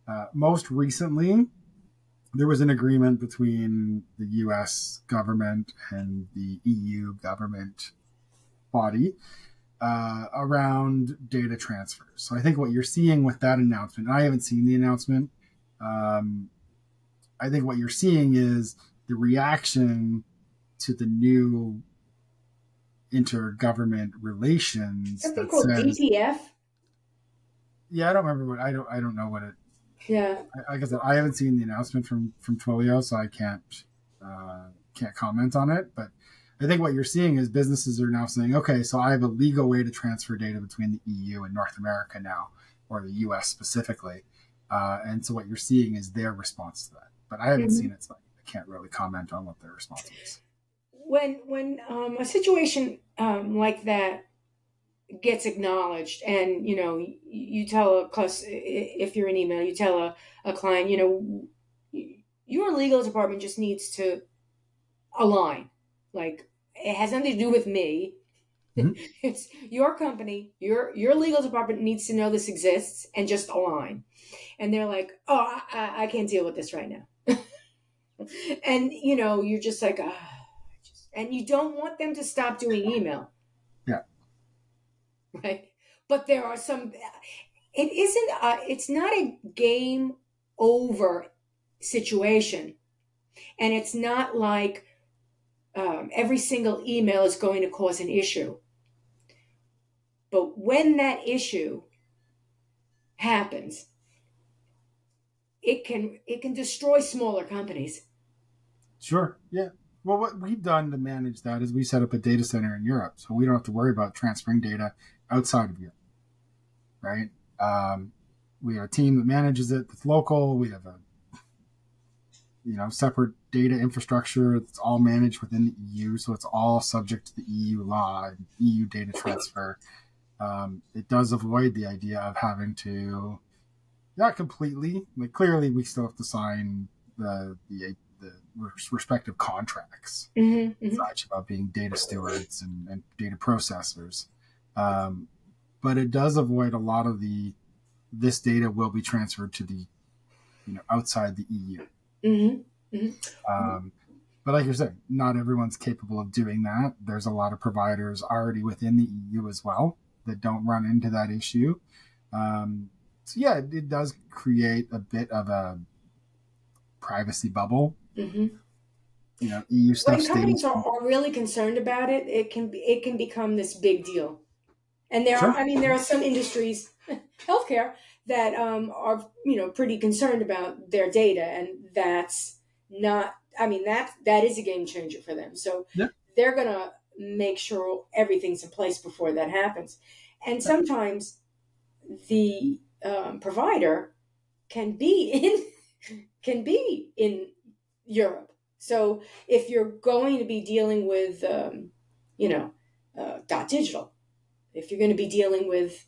Uh, most recently, there was an agreement between the US government and the EU government body uh, around data transfers. So I think what you're seeing with that announcement, I haven't seen the announcement, um, I think what you're seeing is the reaction to the new intergovernment relations something that called says, dtf yeah, I don't remember what I don't I don't know what it yeah like I said, I haven't seen the announcement from from Twilio, so I can't uh, can't comment on it. But I think what you're seeing is businesses are now saying, okay, so I have a legal way to transfer data between the EU and North America now, or the US specifically. Uh, and so what you're seeing is their response to that. But I haven't Mhm. seen it, so I can't really comment on what their response is. when when um, a situation um, like that gets acknowledged and you know you, tell a if you're an email you tell a, a client you know your legal department just needs to align like it has nothing to do with me Mhm. it's your company your your legal department needs to know this exists and just align and they're like oh I- I can't deal with this right now and you know you're just like ah, just- and you don't want them to stop doing email Yeah. right but there are some it isn't a, it's not a game over situation. And it's not like um, every single email is going to cause an issue. But when that issue happens, it can it can destroy smaller companies. Sure. Yeah. Well, what we've done to manage that is we set up a data center in Europe, so we don't have to worry about transferring data outside of Europe. Right. Um, we have a team that manages it that's local. We have a you know separate data infrastructure that's all managed within the EU, so it's all subject to the EU law and EU data transfer. Um, it does avoid the idea of having to not completely like clearly we still have to sign the the, the respective contracts mm-hmm, mm-hmm. such about being data stewards and, and data processors um, but it does avoid a lot of the this data will be transferred to the you know outside the EU. Mm-hmm. Mm-hmm. Um, but like you're saying, not everyone's capable of doing that. There's a lot of providers already within the EU as well that don't run into that issue. Um, so yeah, it, it, does create a bit of a privacy bubble. Mm-hmm. You know, EU stuff. When companies are, are, really concerned about it, it can be, it can become this big deal. And there sure. are, I mean, there are some industries, healthcare, that um, are, you know, pretty concerned about their data, and that's not. I mean, that that is a game changer for them. So yeah. they're gonna make sure everything's in place before that happens. And sometimes the um, provider can be in can be in Europe. So if you're going to be dealing with, um, you know, uh, Dotdigital, if you're going to be dealing with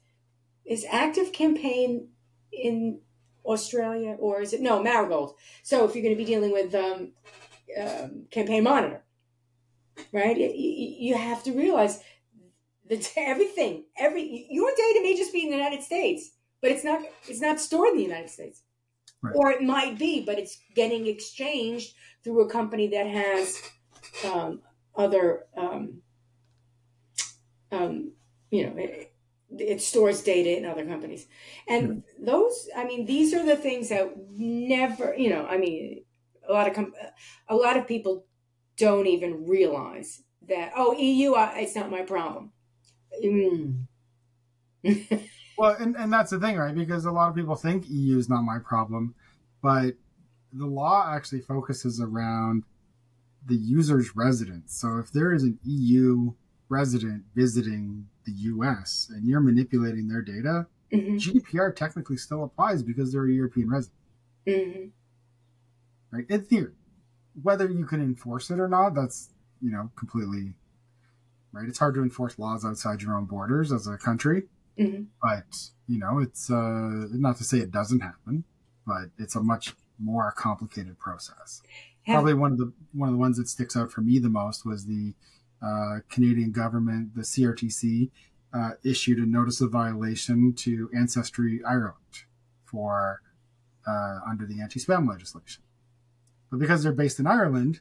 is ActiveCampaign in Australia or is it no Marigold? So if you're going to be dealing with um, um, Campaign Monitor, right? You, you have to realize that everything, every your data may just be in the United States, but it's not. It's not stored in the United States, right. or it might be, but it's getting exchanged through a company that has um, other um, um, you know, it, it, stores data in other companies. And those, I mean, these are the things that never, you know, I mean, a lot of com- a lot of people don't even realize that oh EU uh, it's not my problem. Mm. well, and, and that's the thing, right? Because a lot of people think EU is not my problem, but the law actually focuses around the user's residence. So if there is an EU resident visiting the US and you're manipulating their data, mm-hmm. GDPR technically still applies because they're a European resident. Mm-hmm. Right? In theory. Whether you can enforce it or not, that's, you know, completely right. It's hard to enforce laws outside your own borders as a country. Mm-hmm. But, you know, it's uh, not to say it doesn't happen, but it's a much more complicated process. Have- Probably one of the one of the ones that sticks out for me the most was the uh, Canadian government, the CRTC, uh, issued a notice of violation to Ancestry Ireland for uh, under the anti-spam legislation. But because they're based in Ireland,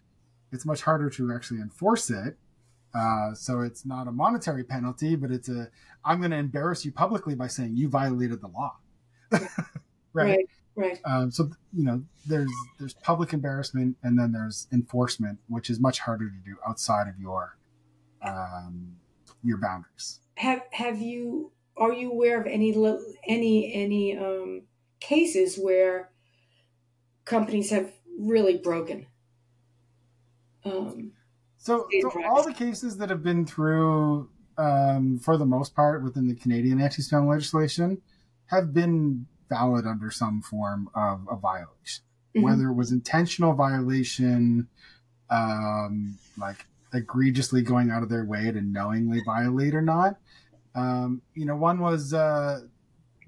it's much harder to actually enforce it. Uh, so it's not a monetary penalty, but it's a I'm going to embarrass you publicly by saying you violated the law. right. Right. Right. Um, so you know, there's there's public embarrassment, and then there's enforcement, which is much harder to do outside of your um, your boundaries. Have Have you? Are you aware of any any any um, cases where companies have really broken? Um, so, so all the cases that have been through, um, for the most part, within the Canadian anti-spam legislation, have been valid under some form of a violation, mm-hmm. whether it was intentional violation, um, like egregiously going out of their way to knowingly violate or not. Um, you know, one was uh,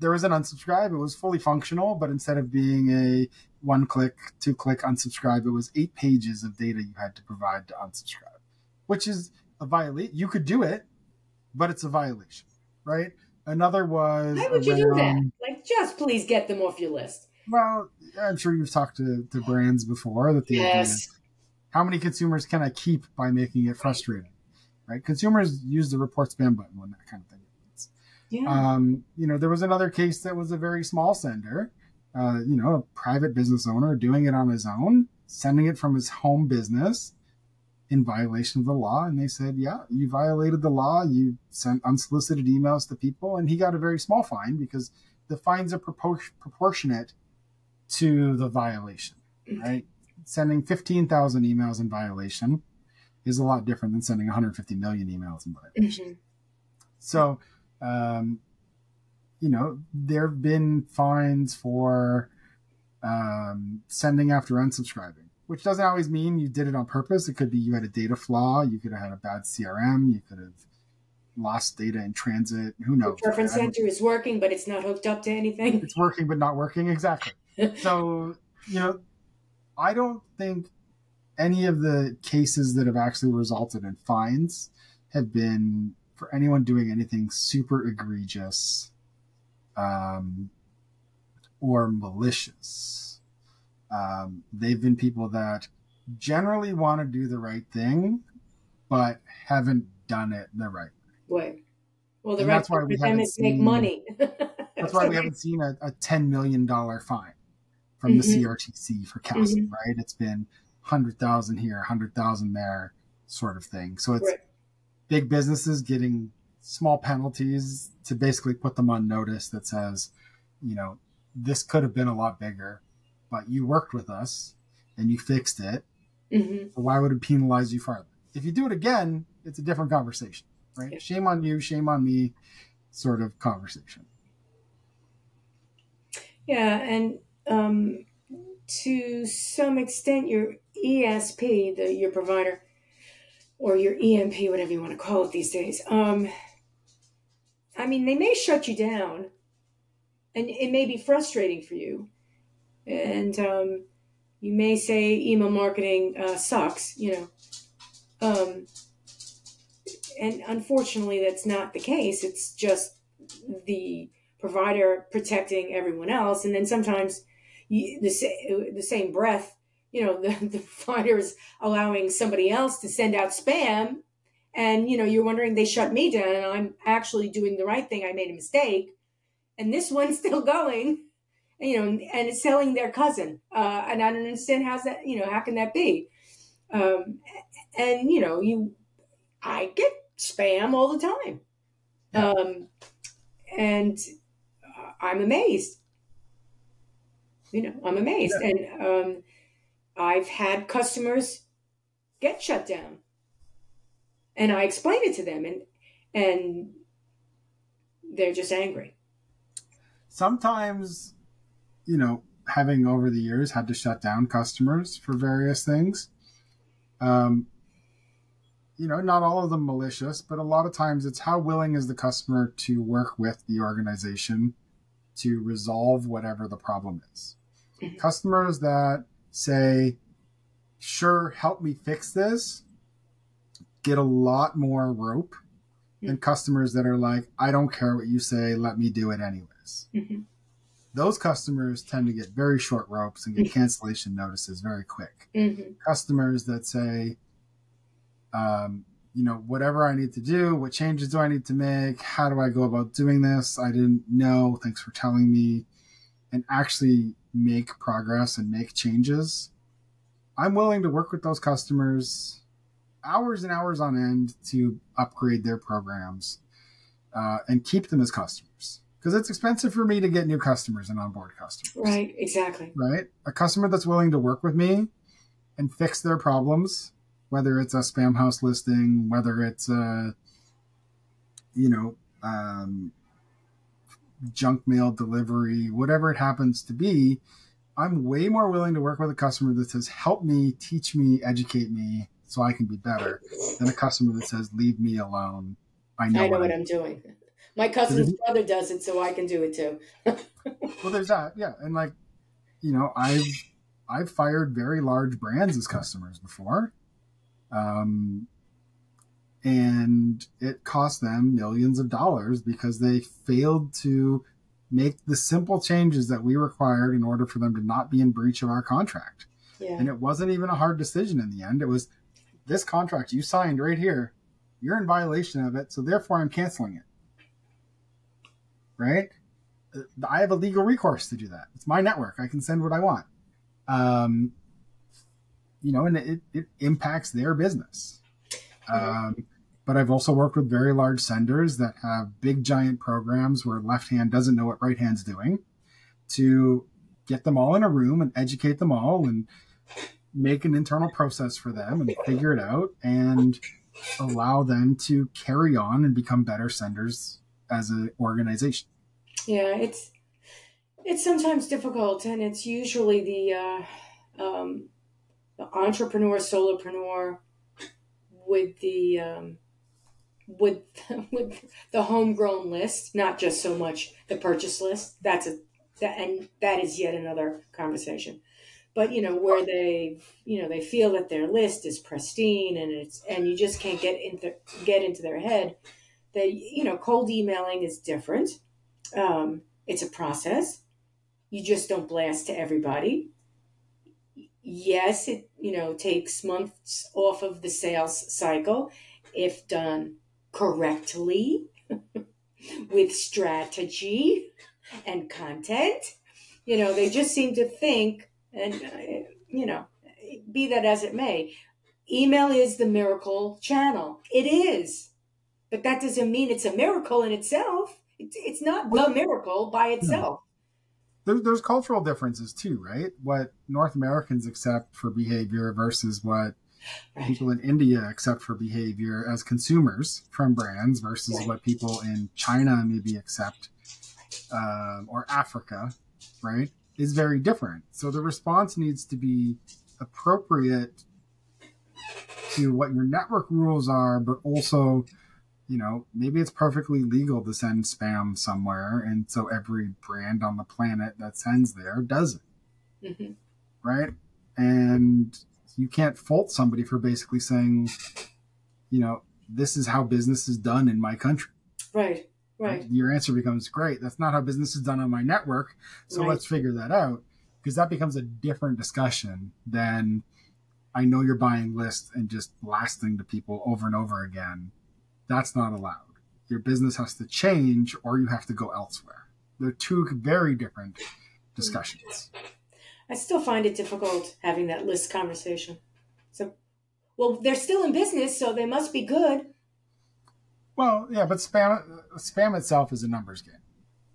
there was an unsubscribe. It was fully functional, but instead of being a one click, two click unsubscribe, it was eight pages of data you had to provide to unsubscribe, which is a violation. You could do it, but it's a violation, right? Another was why would you do that? Like, just please get them off your list. Well, I'm sure you've talked to, to brands before that the yes how many consumers can I keep by making it frustrating? Right? Consumers use the report spam button when that kind of thing happens. Yeah. Um, you know, there was another case that was a very small sender. Uh, you know, a private business owner doing it on his own, sending it from his home business in violation of the law. And they said, yeah, you violated the law. You sent unsolicited emails to people. And he got a very small fine because the fines are propor- proportionate to the violation, right? Sending 15,000 emails in violation is a lot different than sending 150 million emails in violation. Mm-hmm. So, um, you know, there have been fines for um, sending after unsubscribing, which doesn't always mean you did it on purpose. It could be you had a data flaw, you could have had a bad CRM, you could have lost data in transit. Who knows? The preference center is working, but it's not hooked up to anything. It's working, but not working. Exactly. so, you know, I don't think any of the cases that have actually resulted in fines have been for anyone doing anything super egregious um, or malicious. Um, they've been people that generally want to do the right thing, but haven't done it the right way. Well, the and right that's why we haven't seen, make money. that's why we haven't seen a, a $10 million fine from mm-hmm. the CRTC for CASL, mm-hmm. right? It's been 100,000 here, 100,000 there sort of thing. So it's right. big businesses getting small penalties to basically put them on notice that says, you know, this could have been a lot bigger, but you worked with us and you fixed it. Mm-hmm. So why would it penalize you further? If you do it again, it's a different conversation, right? Yeah. Shame on you, shame on me, sort of conversation. Yeah, and um, to some extent, your ESP, the your provider, or your EMP, whatever you want to call it these days, um, I mean, they may shut you down, and it may be frustrating for you, and um, you may say email marketing uh, sucks, you know. Um, and unfortunately, that's not the case. It's just the provider protecting everyone else, and then sometimes you, the the same breath, you know, the, the provider is allowing somebody else to send out spam and you know you're wondering they shut me down and i'm actually doing the right thing. I made a mistake. And this one's still going you know and it's selling their cousin. Uh, and i don't understand how's that you know how can that be? Um, and you know you i get spam all the time. Um, and i'm amazed. You know i'm amazed. Yeah. and um, i've had customers get shut down and I explain it to them, and and they're just angry. Sometimes, you know, having over the years had to shut down customers for various things. Um, you know, not all of them malicious, but a lot of times it's how willing is the customer to work with the organization to resolve whatever the problem is. Mm-hmm. Customers that say, sure, help me fix this, get a lot more rope mm-hmm. than customers that are like, I don't care what you say, let me do it anyways. Mm-hmm. Those customers tend to get very short ropes and get mm-hmm. cancellation notices very quick. Mm-hmm. Customers that say, um, you know, whatever I need to do, what changes do I need to make? How do I go about doing this? I didn't know. Thanks for telling me. And actually make progress and make changes. I'm willing to work with those customers hours and hours on end to upgrade their programs uh, and keep them as customers because it's expensive for me to get new customers and onboard customers. Right, exactly. Right, a customer that's willing to work with me and fix their problems, whether it's a Spamhaus listing, whether it's a you know um, junk mail delivery, whatever it happens to be. I'm way more willing to work with a customer that says, help me, teach me, educate me, so I can be better than a customer that says, "Leave me alone." I know, I know what, I'm doing. My cousin's brother does it, so I can do it too. well, there's that, yeah, and like, you know, I've I've fired very large brands as customers before, um, and it cost them millions of dollars because they failed to make the simple changes that we required in order for them to not be in breach of our contract. Yeah. And it wasn't even a hard decision in the end. It was this contract you signed right here, you're in violation of it, so therefore I'm canceling it. Right? I have a legal recourse to do that. It's my network. I can send what I want. Um, you know, and it, it impacts their business. Um, but I've also worked with very large senders that have big giant programs where left hand doesn't know what right hand's doing to get them all in a room and educate them all and make an internal process for them and figure it out and allow them to carry on and become better senders as an organization. Yeah, it's it's sometimes difficult, and it's usually the uh, um, the entrepreneur, solopreneur with the um, with with the homegrown list, not just so much the purchase list. That's a that, and that is yet another conversation. But you know where they you know they feel that their list is pristine and it's and you just can't get into get into their head. They you know cold emailing is different. Um, it's a process. You just don't blast to everybody. Yes, it you know takes months off of the sales cycle if done correctly with strategy and content. You know, they just seem to think, and uh, you know, be that as it may, email is the miracle channel. It is, but that doesn't mean it's a miracle in itself. It's not the miracle by itself. There's, there's cultural differences too, right? What North Americans accept for behavior versus what right. people in India accept for behavior as consumers from brands versus right. what people in China maybe accept um, or Africa, right, is very different. So the response needs to be appropriate to what your network rules are, but also you know, maybe it's perfectly legal to send spam somewhere, and so every brand on the planet that sends there does it, mm-hmm. right? And you can't fault somebody for basically saying, you know, this is how business is done in my country. Right. Right. Your answer becomes great. That's not how business is done on my network. So right. let's figure that out because that becomes a different discussion than I know you're buying lists and just blasting to people over and over again that's not allowed. Your business has to change or you have to go elsewhere. They're two very different discussions. I still find it difficult having that list conversation. So, well, they're still in business, so they must be good. Well, yeah, but spam spam itself is a numbers game,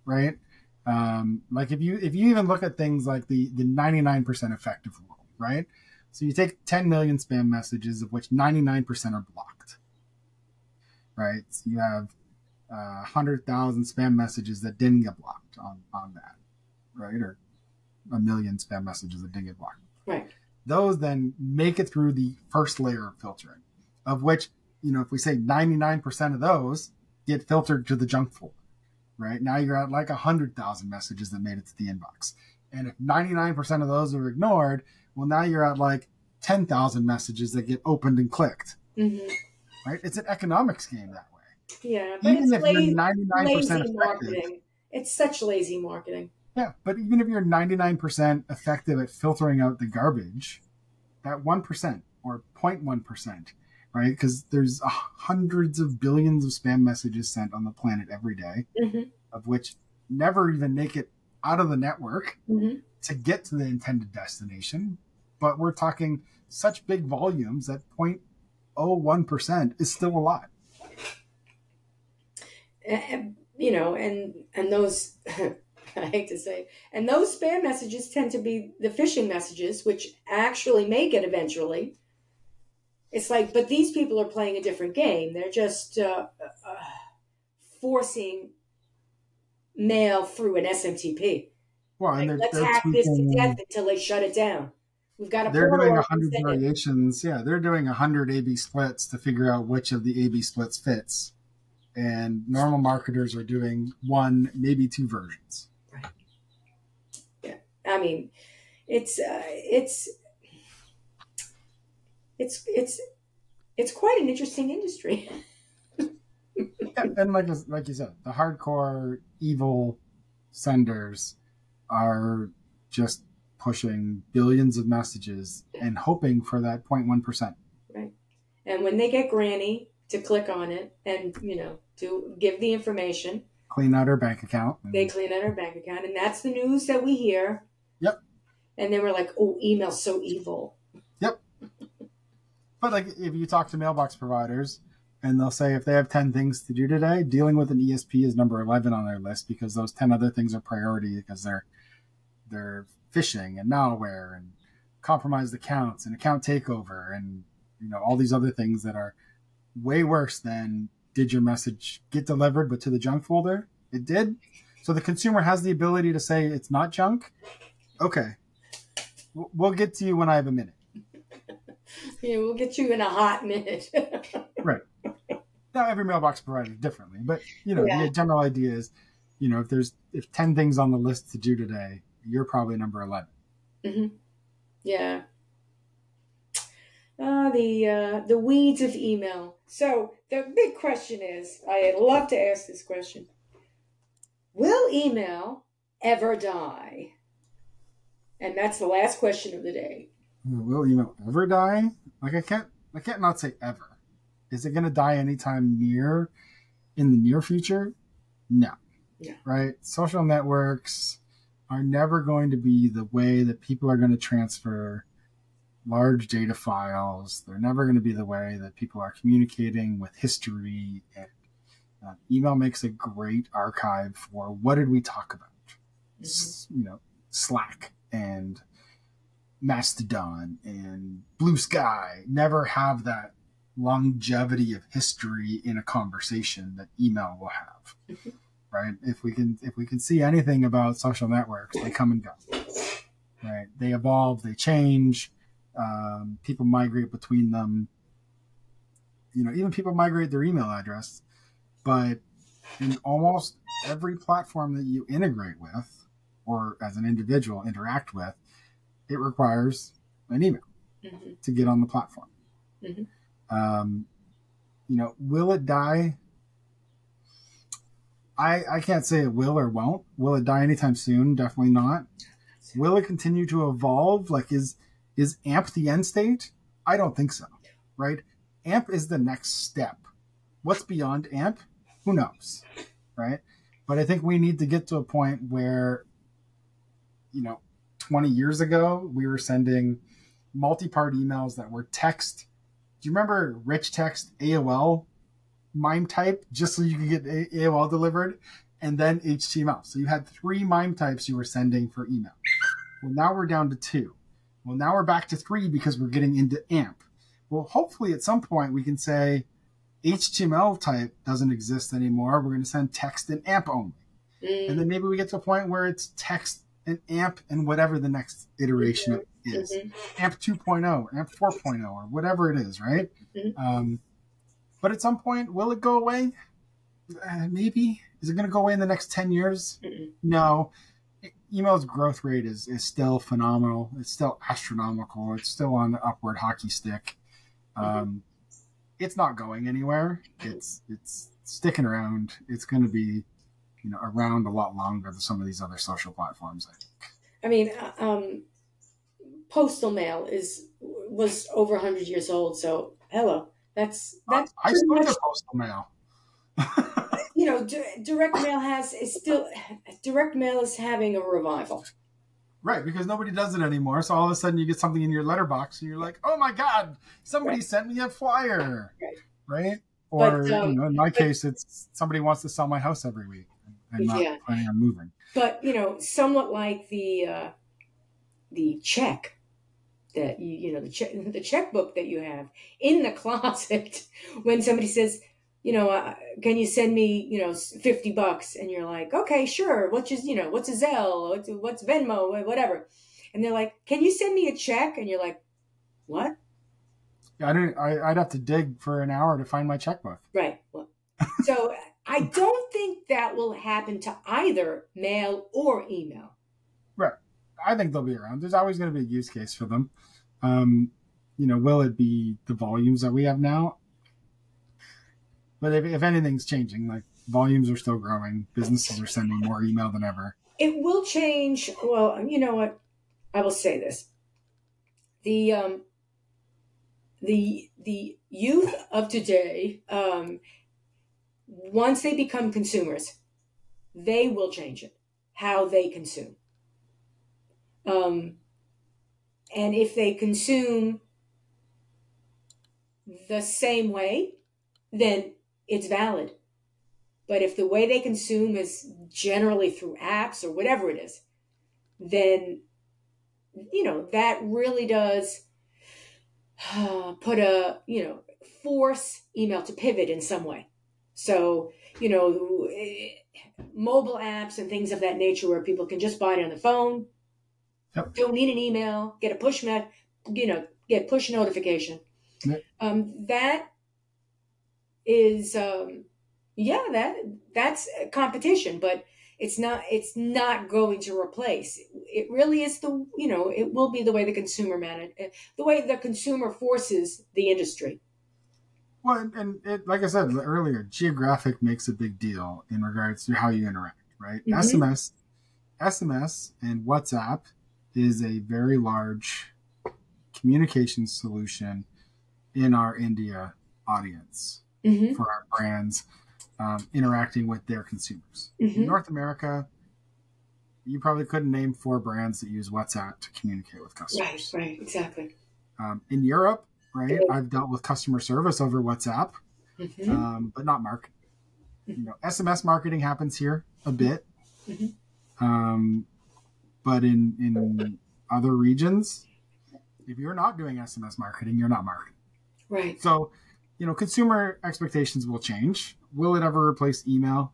right? Um, like if you if you even look at things like the the ninety nine percent effective rule, right? So you take ten million spam messages, of which ninety nine percent are blocked right? So you have uh, 100,000 spam messages that didn't get blocked on, on that, right? Or a million spam messages that didn't get blocked. Right. Those then make it through the first layer of filtering, of which, you know, if we say 99% of those get filtered to the junk folder, right? Now you're at like 100,000 messages that made it to the inbox. And if 99% of those are ignored, well, now you're at like 10,000 messages that get opened and clicked. Mm-hmm right? It's an economics game that way. Yeah, but even if lazy, you're 99% effective, it's such lazy marketing. Yeah, but even if you're 99% effective at filtering out the garbage, that 1% or 0.1%, right? Because there's hundreds of billions of spam messages sent on the planet every day, mm-hmm. of which never even make it out of the network mm-hmm. to get to the intended destination. But we're talking such big volumes that 0.01% is still a lot. And, you know, and and those I hate to say, and those spam messages tend to be the phishing messages, which actually make it eventually. It's like, but these people are playing a different game. They're just uh, uh, forcing mail through an SMTP. Well, like, let's hack this to death until they shut it down. We've got a they're doing a hundred variations. Yeah, they're doing a hundred A/B splits to figure out which of the A/B splits fits, and normal marketers are doing one, maybe two versions. Right. Yeah, I mean, it's uh, it's it's it's it's quite an interesting industry. and like like you said, the hardcore evil senders are just pushing billions of messages and hoping for that 0.1%. Right. And when they get Granny to click on it and, you know, to give the information. clean out her bank account. They clean out her bank account, and that's the news that we hear. Yep. And then we're like, "Oh, email's so evil." But like, if you talk to mailbox providers, and they'll say if they have ten things to do today, dealing with an ESP is number eleven on their list because those ten other things are priority because they're they're phishing and malware and compromised accounts and account takeover and you know all these other things that are way worse than did your message get delivered but to the junk folder? It did. So the consumer has the ability to say it's not junk? Okay. We'll get to you when i have a minute yeah we'll get you in a hot minute right now every mailbox provider differently but you know yeah. the general idea is you know if there's if 10 things on the list to do today you're probably number 11 mm-hmm. yeah Ah, the uh, the weeds of email. So the big question is, I love to ask this question: Will email ever die? And that's the last question of the day. Will email ever die? Like I can't, I can't not say ever. Is it going to die anytime near, in the near future? No. Yeah. Right. Social networks are never going to be the way that people are going to transfer large data files. They're never going to be the way that people are communicating with history. And uh, email makes a great archive for what did we talk about? Mm-hmm. You know, Slack and Mastodon and Blue Sky never have that longevity of history in a conversation that email will have. Right? If we can if we can see anything about social networks, they come and go. Right? They evolve, they change um, people migrate between them. You know, even people migrate their email address, but in almost every platform that you integrate with, or as an individual interact with, it requires an email mm-hmm. to get on the platform. Mm-hmm. Um, you know, will it die? I I can't say it will or won't. Will it die anytime soon? Definitely not. Will it continue to evolve? Like is is AMP the end state? I don't think so, right? AMP is the next step. What's beyond AMP? Who knows, right? But I think we need to get to a point where, you know, 20 years ago, we were sending multi part emails that were text. Do you remember rich text AOL MIME type just so you could get AOL delivered and then HTML? So you had three MIME types you were sending for email. Well, now we're down to two. Well, now we're back to three because we're getting into AMP. Well, hopefully at some point we can say HTML type doesn't exist anymore. We're going to send text and AMP only. Mm. And then maybe we get to a point where it's text and AMP and whatever the next iteration mm-hmm. is. Mm-hmm. AMP 2.0, AMP 4.0, or whatever it is, right? Mm-hmm. Um, but at some point, will it go away? Uh, maybe. Is it going to go away in the next 10 years? No email's growth rate is, is still phenomenal. It's still astronomical. It's still on the upward hockey stick. Um, mm-hmm. It's not going anywhere. It's it's sticking around. It's going to be, you know, around a lot longer than some of these other social platforms. I think. I mean, uh, um, postal mail is was over hundred years old. So hello, that's that's. I still much... postal mail. you know, direct mail has is still direct mail is having a revival. Right, because nobody does it anymore. So all of a sudden you get something in your letterbox and you're like, "Oh my god, somebody right. sent me a flyer." Right. right? Or but, um, you know, in my but, case, it's somebody wants to sell my house every week and not yeah. planning on moving. But you know, somewhat like the uh, the check that you you know the check the checkbook that you have in the closet when somebody says you know, uh, can you send me, you know, 50 bucks? And you're like, okay, sure. What's just, you know, what's a Zelle? What's, what's Venmo? Whatever. And they're like, can you send me a check? And you're like, what? I don't, I, would have to dig for an hour to find my checkbook. Right. Well, so I don't think that will happen to either mail or email. Right. I think they'll be around. There's always going to be a use case for them. Um, you know, will it be the volumes that we have now? But if, if anything's changing, like volumes are still growing, businesses are sending more email than ever. It will change. Well, you know what? I will say this: the um, the the youth of today, um, once they become consumers, they will change it, how they consume. Um, and if they consume the same way, then it's valid. But if the way they consume is generally through apps or whatever it is, then, you know, that really does uh, put a, you know, force email to pivot in some way. So, you know, mobile apps and things of that nature where people can just buy it on the phone, Yep. don't need an email, get a push met, you know, get push notification. Yep. Um, that is, um, yeah, that that's competition, but it's not it's not going to replace. It really is the you know it will be the way the consumer manage the way the consumer forces the industry. Well, and, and it, like I said earlier, geographic makes a big deal in regards to how you interact, right? Mhm. SMS, SMS, and WhatsApp is a very large communication solution in our India audience Mm-hmm. for our brands um, interacting with their consumers. Mm-hmm. North America, you probably couldn't name four brands that use WhatsApp to communicate with customers. Right, right, exactly. Um, in Europe, right, I've dealt with customer service over WhatsApp, Mm-hmm. um, but not marketing. You know, SMS marketing happens here a bit, Mhm. um, but in in other regions, if you're not doing SMS marketing, you're not marketing. right. So, you know, consumer expectations will change. Will it ever replace email?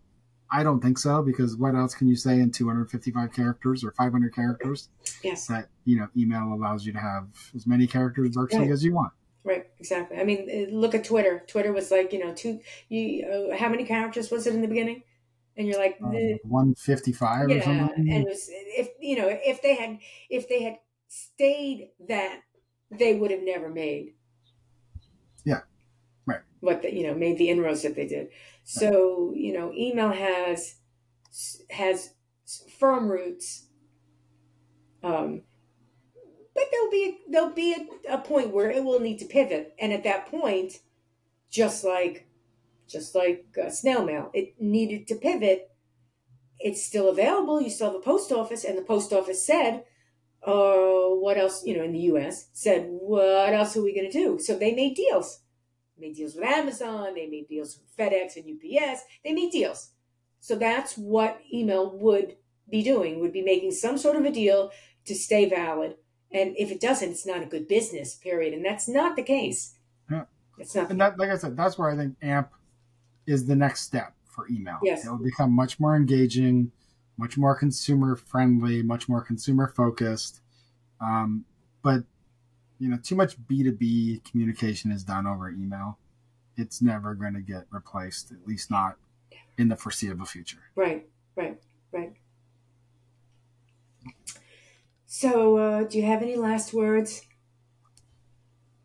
I don't think so because what else can you say in 255 characters or 500 characters Yes. that, you know, email allows you to have as many characters virtually Right. as you want. Right, exactly. I mean, uh, look at Twitter. Twitter was like, you know, two. You, uh, how many characters was it in the beginning? And you're like, Um, the- 155 or yeah. something. And it was, if you know, if they had, if they had stayed that, they would have never made. Yeah, right. What the, you know made the inroads that they did. So you know, email has has firm roots. Um, but there'll be there'll be a, a point where it will need to pivot, and at that point, just like just like uh, snail mail, it needed to pivot. It's still available. You still have a post office, and the post office said, "Uh, what else?" You know, in the U.S., said, "What else are we going to do?" So they made deals. They made deals with Amazon. They made deals with FedEx and UPS. They made deals. So that's what email would be doing. Would be making some sort of a deal to stay valid. And if it doesn't, it's not a good business. Period. And that's not the case. Yeah. It's not. And that, like I said, that's where I think AMP is the next step for email. Yes. It will become much more engaging, much more consumer friendly, much more consumer focused. Um, but you know, too much B two B communication is done over email. It's never going to get replaced, at least not in the foreseeable future. Right, right, right. So, uh, do you have any last words?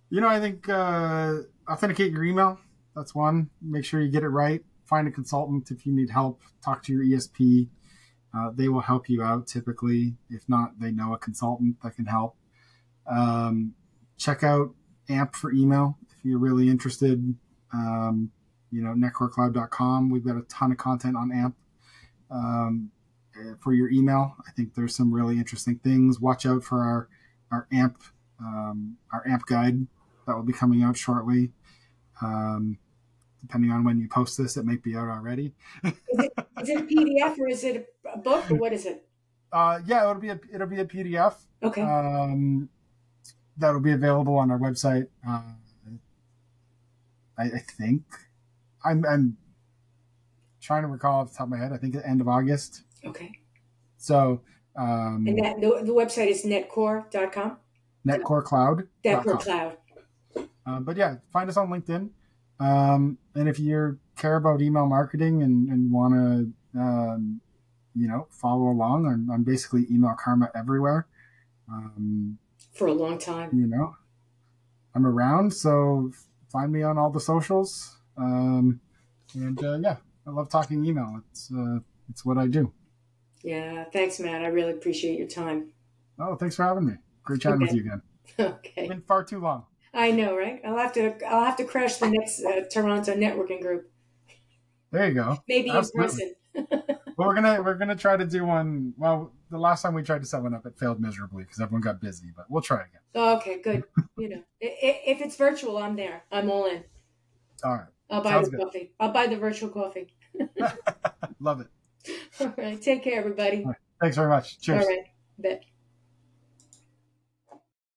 You know, I think uh, authenticate your email. That's one. Make sure you get it right. Find a consultant if you need help. Talk to your ESP. Uh, they will help you out typically. If not, they know a consultant that can help. Um, check out AMP for email if you're really interested. Um, you know, netcorecloud.com. We've got a ton of content on AMP um, for your email. I think there's some really interesting things. Watch out for our our AMP um, our AMP guide that will be coming out shortly. Um, depending on when you post this, it might be out already. Is it a PDF or is it a book or what is it? Uh, yeah, it'll be a it'll be a PDF. Okay. Um, that'll be available on our website. Uh, I, I think I'm I'm trying to recall off the top of my head. I think at the end of August. Okay. So um, And that the, the website is netcore.com. netcorecloud. Netcore Cloud. Um, but yeah, find us on LinkedIn. Um, and if you care about email marketing and, and want to, um, you know, follow along, I'm, I'm basically email karma everywhere. Um, For a long time. you know, I'm around, so find me on all the socials. Um, and uh, yeah, I love talking email. It's uh, it's what I do. Yeah. Thanks, Matt. I really appreciate your time. Oh, thanks for having me. Great chatting with you again. Okay. It's Been far too long. I know, right? I'll have to I'll have to crash the next uh, Toronto networking group. There you go. Maybe Absolutely. in person. Well, we're gonna we're gonna try to do one. Well, the last time we tried to set one up, it failed miserably because everyone got busy. But we'll try again. Oh, okay, good. you know, if it's virtual, I'm there. I'm all in. All right. I'll buy Sounds the good. coffee. I'll buy the virtual coffee. Love it. All right. Take care, everybody. Right. Thanks very much. Cheers. All right. Bet.